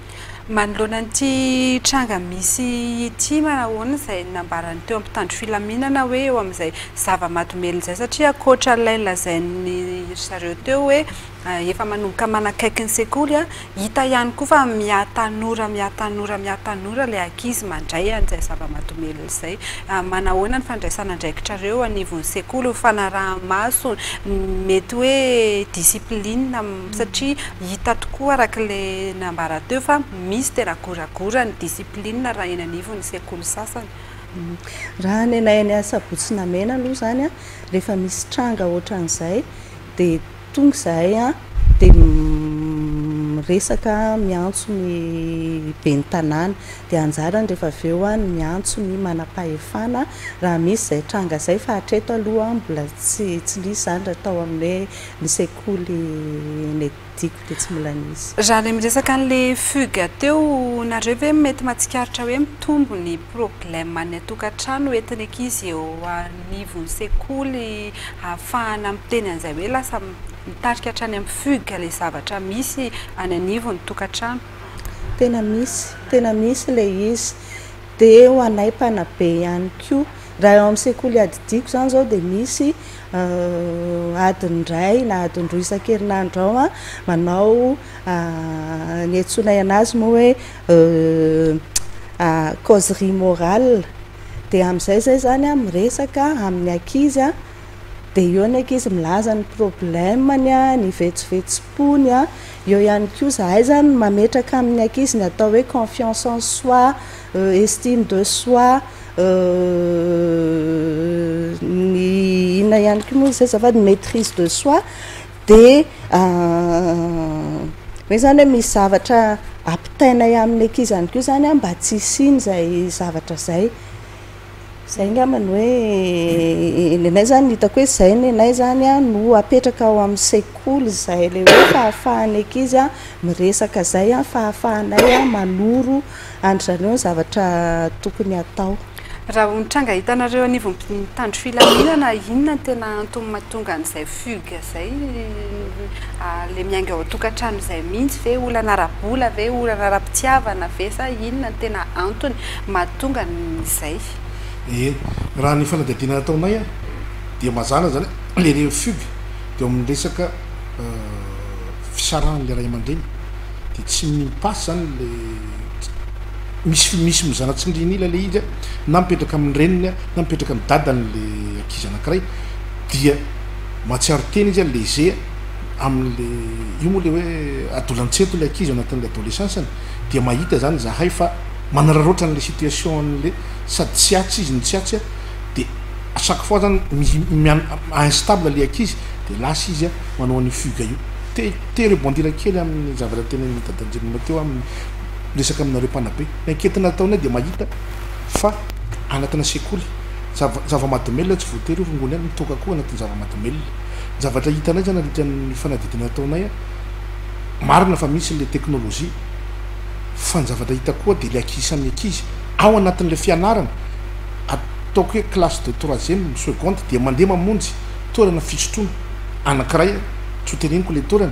Manoloana
an'ity tranga misy ity manahoana izay nambarany teo mpitandro filaminana hoe eo amin'izay zava-mahadomelina izay satria ankoatra ilay lazain'ny ry zareo teo hoe efa manomboka manakaiky ny sekoly, hita ihany koa fa mihatanora mihatanora mihatanora ilay ankizy mandray an'izay zava-mahadomelina izay. Manahoana ny fandraisana andraikitrareo anivon'ny sekoly, ho fanaraha-maso ny mety hoe discipline? satria hita tokoa araka ilay nambara teo fa misy tena goragora ny discipline raha eny anivon'ny sekoly sasany.
Raha ny anay any Asabotsy Namena aloha izany an, rehefa misy tranga ohatran'izay dia tonga izahay an dia miresaka miantso ny ben'ny tanàna, dia anjarany rehefa avy eo an ny miantso ny manam-pahefana raha misy izay tranga izay fa hatreto aloha mbola tsy tsy nisy izany raha tao amin'ny hoe ny sekoly. Koa le net tiako dia tsy mbola nisy.
Raha le miresaka anle fugue teo nareo ve mety matsikaritra hoe mitombo ny problème any atokatrano hoentin'ny ankizy eo anivon'ny sekoly ahafahana miteny an'izay hoe lasa mitarika hatrany amin'ny fugue le zavatra misy any anivon'ny tokatrano?
Tena misy, tena misy le izy dia ho anay mpanabe ihany koa raha eo amin'ny sekoly adidiko zany zao dia misy adiny iray na adiny roa isan-kerinandro ao manao ny antsonay anazy moa hoe causerie morale dia amin'izay izay izany a miresaka amin'ny ankizy a dia eo ny ankizy milaza ny problème-ny a ny vetsovetsom-pony a eo ihany koa izahay izany mametraka amin'ny ankizy ny atao hoe confiance en soi estime de soi Ny inona ihany koa moa izay azafady? Maitrise de soi dia hoe izany hoe misy zavatra ampitainay amin'ny ankizy ihany koa izany mba tsy hisiany izay zavatra izay. Izay angamba no hoe ny anay izany no hitako hoe izay ny anay izany no apetraka ao amin'ny sekoly izay ilay hoe fahafahan'ny ankizy miresaka izay, fahafahanay manoro. Andry izany hoe zavatra tokony hatao.
Raha ho ny tranga hitanareo anivon'ny mpitandro filaminana, inona no tena antony mahatonga an'izay fugue izay? Ilay miainga ao an-tokantrano izay mihitsy ve? Olana ara-bola ve? Olana ara-pitiavana ve? Sa inona no tena antony mahatonga an'izay?
Ee, raha ny fanadihadiana nataonay dia mazàna izany hoe ilay fugue dia eo amin'ny resaka fisarahan'ilay ray aman-dreny. de tsy mi-passe zany le misy misy mizana tsindrin'ila le izy a na mipetraka amin'ny reniny a na mipetraka amin'ny dadany le ankizy anankiray dia mahatsiaro tena izy a léger amin'le io moa le hoe adolantsento le ankizy anatin'le adolescence-ny dia mahita zany izahay fa manararaotra an'le situation an'le sady tsy atsy izy no tsy atsy a de à chaque fois zany mi- mian- instable le ankizy de lasa izy a manao an'io fugue io te Te rebondir kely amin'ny zavatra tenenin'i Dadandrimanao teo aho miresaka aminareo mpanabe. Ny enquete nataonay dia mahita fa anatina sekoly, zava zava-mahadomelina tsy voatery ho rongony ihany, ny toaka koa anatin'ny zava-mahadomelina. Ny zavatra hitanay zany nandritra ny fanadidina nataonay, marina fa misy ilay teknolojia fa ny zavatra hita koa dia ilay ankizy samy ankizy ao anatin'ilay fianarana ataoko hoe classe de troisième, seconde dia mandeha mamonjy toerana fisotroana anankiray ary tsy ho teneniko ilay toerana,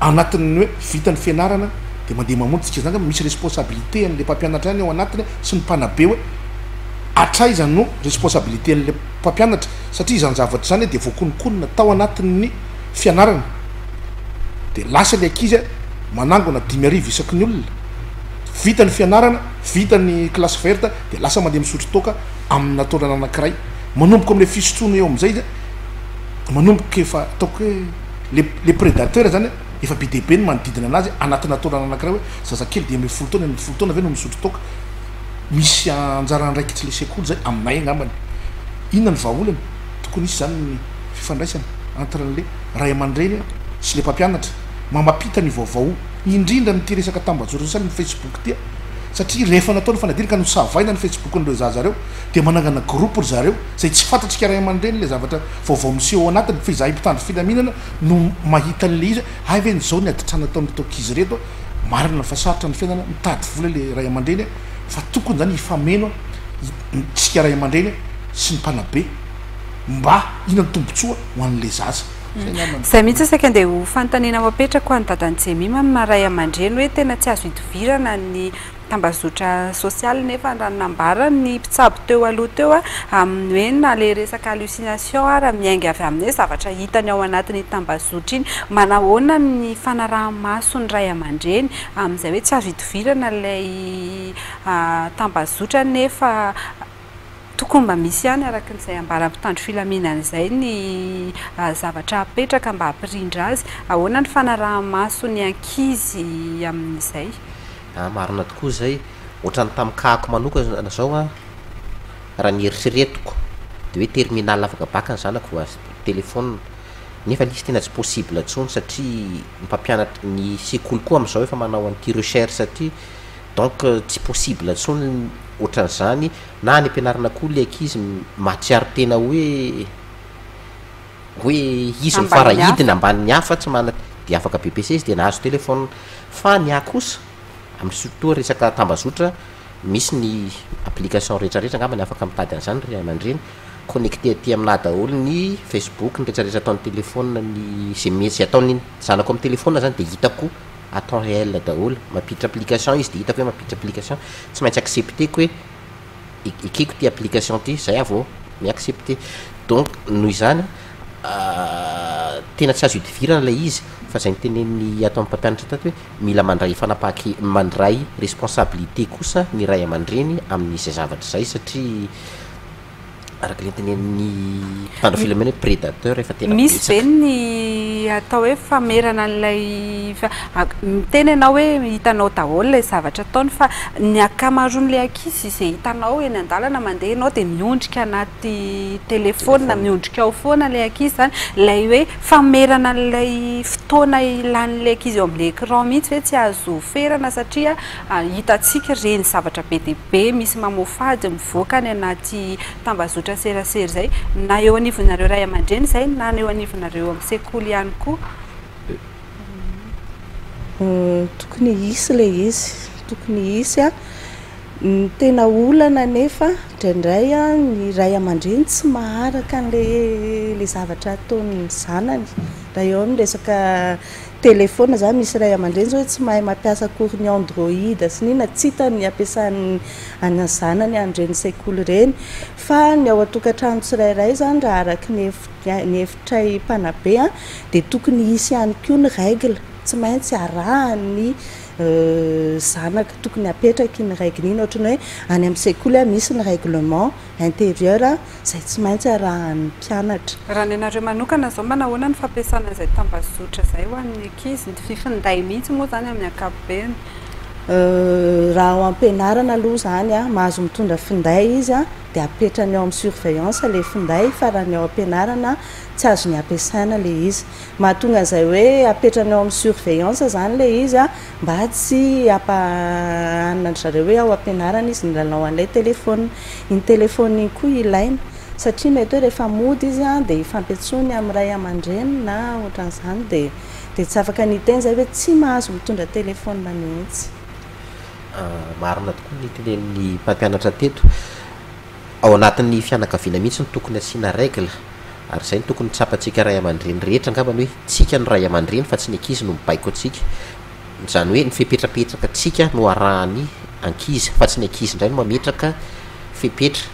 anatin'ny hoe vita ny fianarana dia mandeha mamonjy tsika, izany hoe misy responsabilité an'ilay mpampianatra ihany ao anatiny sy ny mpanabe hoe hatraiza no responsabilité an'ilay mpampianatra satria izany zavatra izany dia voakononkonona tao anatin'ny fianarana dia lasa ilay ankizy manangona dimy arivo isaky ny olona, vita ny fianarana, vita ny classe verte dia lasa mandeha misotro toaka amina toerana anankiray. Manomboka amin'ilay fisotroana eo amin'izay izay manomboka efa ataoko hoe le le predateur zany efa be dia be ny manodidina anazy anatina taolana anankiray hoe zazakely dimy ambin'ny folo taona enina ambin'ny folo taona ve no misotro toaka misy anjara andraikitry le sekoly zay aminay angambany inona ny vahaolana tokony hisy zany ny fifandraisana entre an'le ray aman-dreny sy le mpampianatra mamapita ny vaovao indrindra amin'ity resaka tambajotry ny saina ny facebook ity satria rehefa natao ny fanadinana ka nosavaina ny facebook-n'ireo zaza ireo Dia manangana groupe ry zareo izay tsy fantatsika ray aman-dreny ilay zavatra vaovao miseho ao anatiny fa izahay mpitandro filaminana no mahita an'ilay izy hay ve ny zao ny aditra nataon'ireto ankizy ireto a! marina fa sarotra ny fiainana mitady vola ilay ray aman-dreny a! fa tokony izany hifameno isika ray aman-dreny sy ny mpanabe mba hihinana tombotsoa ho an'ilay zaza.
Zay namana. Zay mihitsy saika ndeha ho fanontaniana ho apetrako any dadan'i Jemima amina ray aman-dreny hoe tena tsy azo idovirana ny tambazotra sosialy nefa raha ny nambaran ny mpitsabo teo aloha teo amin'ny hoe na ilay resaka hallucination ary miainga avy amin'ny hoe zavatra hitany ao anatin'iny tambazotra iny, manahoana ny fanaraha-maso ny ray aman-dreny amin'izay hoe tsy azo idivirana ilay tambazotra nefa tokony mba misy ihany araka izay ambaran'ny mpitandro filaminana izay ny zavatra apetraka mba hampirindra azy, ahoana ny fanaraha-maso ny ankizy amin'izay?
A, marina tokoa izay, ohatrany tamin'ny kahako manokana izao an, raha ny eritreretiko dia hoe terminal afaka baka ny zanako vao azo telephone, nefa izy tena tsy possible intsony satria ny mpampianatra, ny sekoly koa amin'izao efa manao an'ity recherche ity, donc tsy possible intsony ny ohatran'izany, na any am-pianarana koa ilay ankizy mahatsiaro tena hoe. hoe izy mifara hidina ambanin'ny hafa tsy mana dia afaka BPC izy dia nahazo téléphone fa ny ahy kosa amin'ny surtout hoe resaka tambazotra misy ny application rehetrarehetra angamba ny afaka mitady an'izany ny ray aman-dreny connecté aty aminà daholo ny Facebook ny rehetrarehetra ataon'ny téléphone ny izay me- izay ataon'ny zanako amin'ny téléphone izany dia hitako à temps réel daholo mampiditra application izy dia hitako hoe mampiditra application tsy maintsy accepté-ko hoe ekeko ity application ity izay aho vao mi-accepter donc noho izany tena tsy azo idivirana ilay izy fa izay nitenenin'ny ato amin'ny mpampianatra tato hoe mila mandray fanapaha-ke- mandray responsabilité kosa ny ray aman-dreny amin'izay zavatra izay satria Araka ilay tenenin'ny mpitandro filaminana hoe prédateur efa tena betsaka.
Misy ve ny atao hoe famerana an'ilay miteny ianao hoe hitanao daholo ilay zavatra ataony fa ny ankamaroan'ilay ankizy izay hitanao eny an-dalana mandeha ianao dia miondrika anaty telefaonina miondrika ao foana ilay ankizy izany, ilay hoe famerana an'ilay fotoana ilan'ilay ankizy eo amin'ilay écran mihitsy ve tsy azo ferana satria Hitantsika ireny zavatra be dia be misy mamoafady mivoaka any anaty tambazotran-tserasera izay, na eo anivonareo ray aman-dreny izay, na ny eo anivonareo eo amin'ny sekoly ihany koa.
Tokony hisy ilay izy, tokony hisy. Ny tena olana anefa, indraindray ny ray aman-dreny tsy maharaka an'ilay zavatra ataon'ny zanany, raha eo amin'ny resaka. Telephone za misy ray amandreny zao tsy mahay mampiasa akory ny android sy ny inona tsy hitany ny ampiasany an'ny zanany any reny sekoly reny fa ny ao antokatrano tsirairay zany raha araky ny ny hevitray mpanabe an dia tokony hisy ihany koa ny règle tsy maintsy arahan'ny zanaka tokony hapetraky iny règle iny ohatran'ny hoe any amin'ny sekoly misy ny règlement intérieur izay tsy maintsy arahan'ny mpianatra.
Raha ny anareo manokana izao manahoana ny fampiasana izay tambazotra izay ho an'ny ankizy? Ny finday mihitsy moa izany amin'ny
ankapobeny. Raha ao am-pianarana aloha izany, mahazo mitondra finday izy dia apetrany ao amin'ny surveillance ilay finday fa raha ny ao am-pianarana tsy azony ampiasaina ilay izy. Mahatonga izay hoe apetrany ao amin'ny surveillance izany ilay izy Mba tsy hampahana an-dry zareo hoe ao am-pianarana izy no lalao an'ilay telefaonina. Iny telefaonina iny koa ilaina, satria mety hoe rehefa mody izy dia ifampiantsoiny amin'ny ray aman-dreniny na ohatran'izany, dia dia tsy afaka ny hiteny izay hoe tsy mahazo mitondra telefaonina mihitsy.
Marina tokoa ny tenenin'ny mpampianatra teto. Ao anatin'ny fianakaviana mihitsy no tokony asiana règle ary izay no tokony tsapantsika ray aman-dreny rehetra angamba ny hoe tsika no ray aman-dreny fa tsy ny ankizy no mibaiko antsika izany hoe ny fepetrapetraka tsika no arahan'ny ankizy fa tsy ny ankizy indray no mametraka fepetra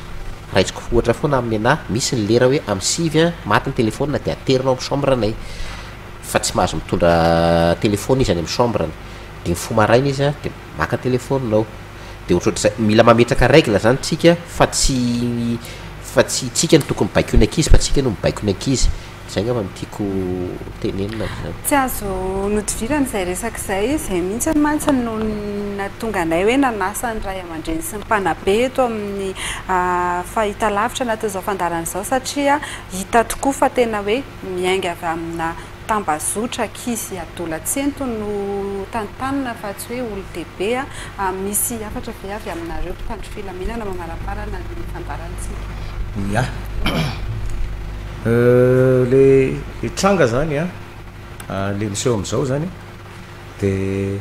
raisiko ohatra foana amin'ny anah misy ny lera hoe amin'ny sivy an maty ny telephone dia aterina ao amin'ny chambre anay fa tsy mahazo mitondra telephone izy any amin'ny chambre ny dimy fo maraina izy an dia Maka telephone aho de ohatrohatr'izay, mila mametraka règle zany tsika fa tsy fa tsy tsika no tokony mibaiko ny ankizy fa tsika no mibaiko ny ankizy, zay angamba no tiako tenenina amzany.
Tsy azo nodivirana izay resaka izay, izay mihitsy mantsy no nahatonga anay hoe nanasa ny ray aman-dreny sy ny mpanabe eto amin'ny fahitalavitra anatin'izao fandaharana izao satria hita tokoa fa tena hoe miainga avy amina Tambazotra ankizy adolatsento no tantanina fa tsy hoe olon-dehibe a! Misy hafatra ve avy aminareo mpitandro filaminana mamaramparana ny
fandaharantsika? Ia. Ilay tranga izany an, ilay miseho amin'izao izany dia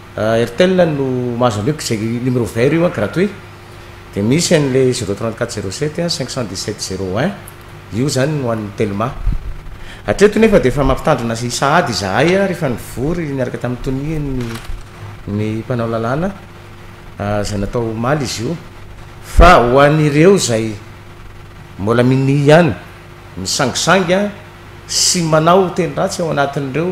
Airtel no mahazo an'io izay numéro vert io an gratuit dia misy an'ilay zero trente quatre zero sept cinq cent dix sept zero un io zany no an'ny telma hatreto nefa dia efa mampitandrina sy sahady izahay an rehefa nivory niaraka tamin'ny tonian'ny ny mpanao lalàna izay natao omaly izy io fa ho an'ireo izay mbola minia ihany misangisangy an sy manao teny ratsy ao anatin'ireo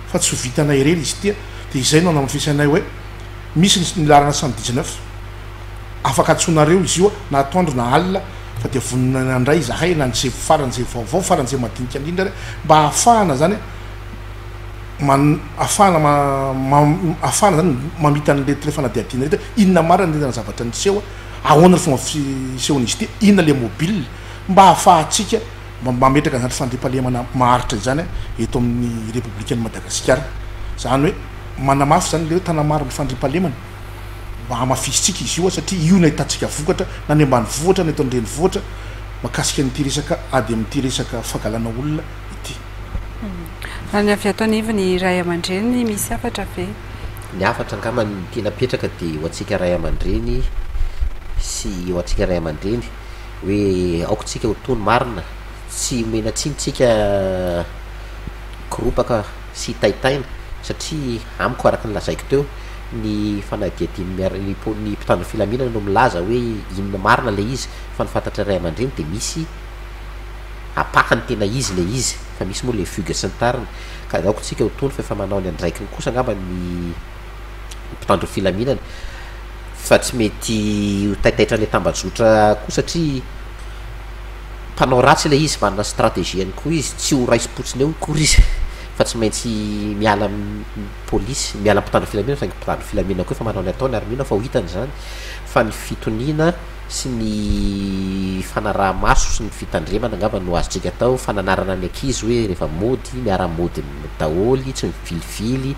fa tsy
ho vitanay irery izy ity dia izay no anamafisany ahy hoe misy ny laharana cent dix neuf afaka antsoinareo izy io na atoandro na alina fa dia vonona ny handray izahay na ny ze farany ze vaovao farany ze madinika indrindra ary mba hahafahana zany hahafahana hahafahana zany mamita an'ireto le fanadihadiana reto hoe inona marina inona zavatra niseho ahoana ny fomba fisehon'izy ity inona le mobile mba hahafahantsika mametraka izany fandriampahalemana maharitra izany eto amin'ny Repoblikan'i Madagasikara. Izany hoe manamafy izany ilay hoe Tanamarin'ny fandriampahalemana. Mba hamafisintsika izy io satria io no ahitantsika vokatra na any ambanivohitra na eto an-drenivohitra mahakasika an'ity resaka ady amin'ity resaka fangalana olona ity.
Raha ny avy ato anivon'ny ray aman-dreny misy hafatra ve?
Ny hafatra angamba ny tiana apetraka dia ho antsika ray aman-dreny sy ho antsika ray aman-dreny. Hoe aoka tsika ho tony marina, tsy omena tsiny tsika koropaka sy taitaina, satria amiko araka ny lazaiko teo, ny fanadihadian'ny miara, ny po, ny mpitandro ny filaminana no milaza hoe inona marina ilay izy, fa ny fantatry ray aman-dreny dia misy apaka ny tena izy ilay izy, fa misy moa ilay fugue sy ny tariny, ka aoka tsika ho tony fa efa manao ny andraikiny kosa angamba ny. mpitandro filaminana fa tsy mety ho taitaitra ilay tambajotra koa satria mpanao ratsy ilay izy, manana strategie-ny koa izy, tsy ho raisim-potsiny eo akory izy fa tsy maintsy miala amin'ny polisy, miala amin'ny mpitandro filaminana saingy mpitandro filaminana koa efa manao ny ataony ary mino aho fa ho hitany izany fa ny fitoniana sy ny fanaraha-maso sy ny fitandremana angamba no azontsika atao, fananarana ny ankizy hoe rehefa mody miara-mody daholo, tsy mivilivily.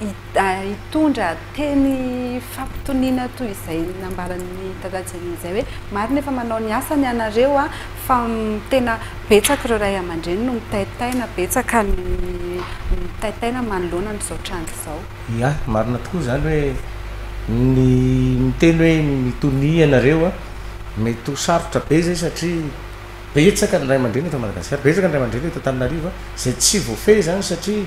hitondra teny fampitoniana toy izay nambaran'ny Tantara Tsy Adino izay hoe, marina efa manao ny asany ianareo fa tena betsaka ireo ray aman-dreny no mitaitaina, betsaka ny mitaitaina manoloana an'izao tranga izao.
Ia, marina tokoa izany hoe ny miteny hoe mitonia ianareo an, mety ho sarotra be izay satria betsaka ny ray aman-dreny eto Madagasikara, betsaka ny ray aman-dreny eto Antananarivo izay tsy voafehy izany satria,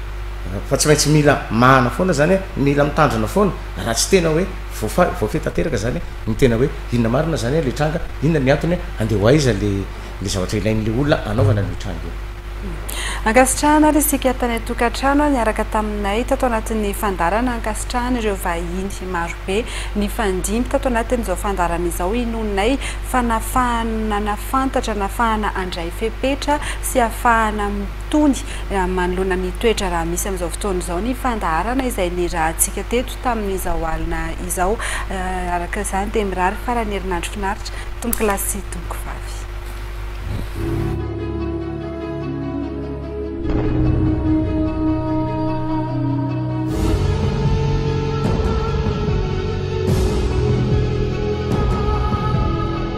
fa tsy maintsy mila mahana foana zany a mila mitandrina foana raha tsy tena hoe voafay voafehy tanteraka zany a ny tena hoe inona marina zany a le tranga inona ny antony a andeha ho aiza le le zavatra ilain'le olona anaovana an'io tranga io
Ankasitrahana ary isika tany an-tokantrano niaraka taminay tato anatin'ny fandaharana ankasitrahana ireo vahiny marobe nifandimby tato anatin'izao fandaharana izao inoanay fa nafahana nafantatra nafahana handray fepetra sy hafahana tony manoloana ny toetra raha misy amin'izao fotoana izao ny fandaharana izay nirahantsika teto tamin'izao alina izao. Araka izany dia mirary farany herinandro finaritra tompokolahy sy tompokovavy.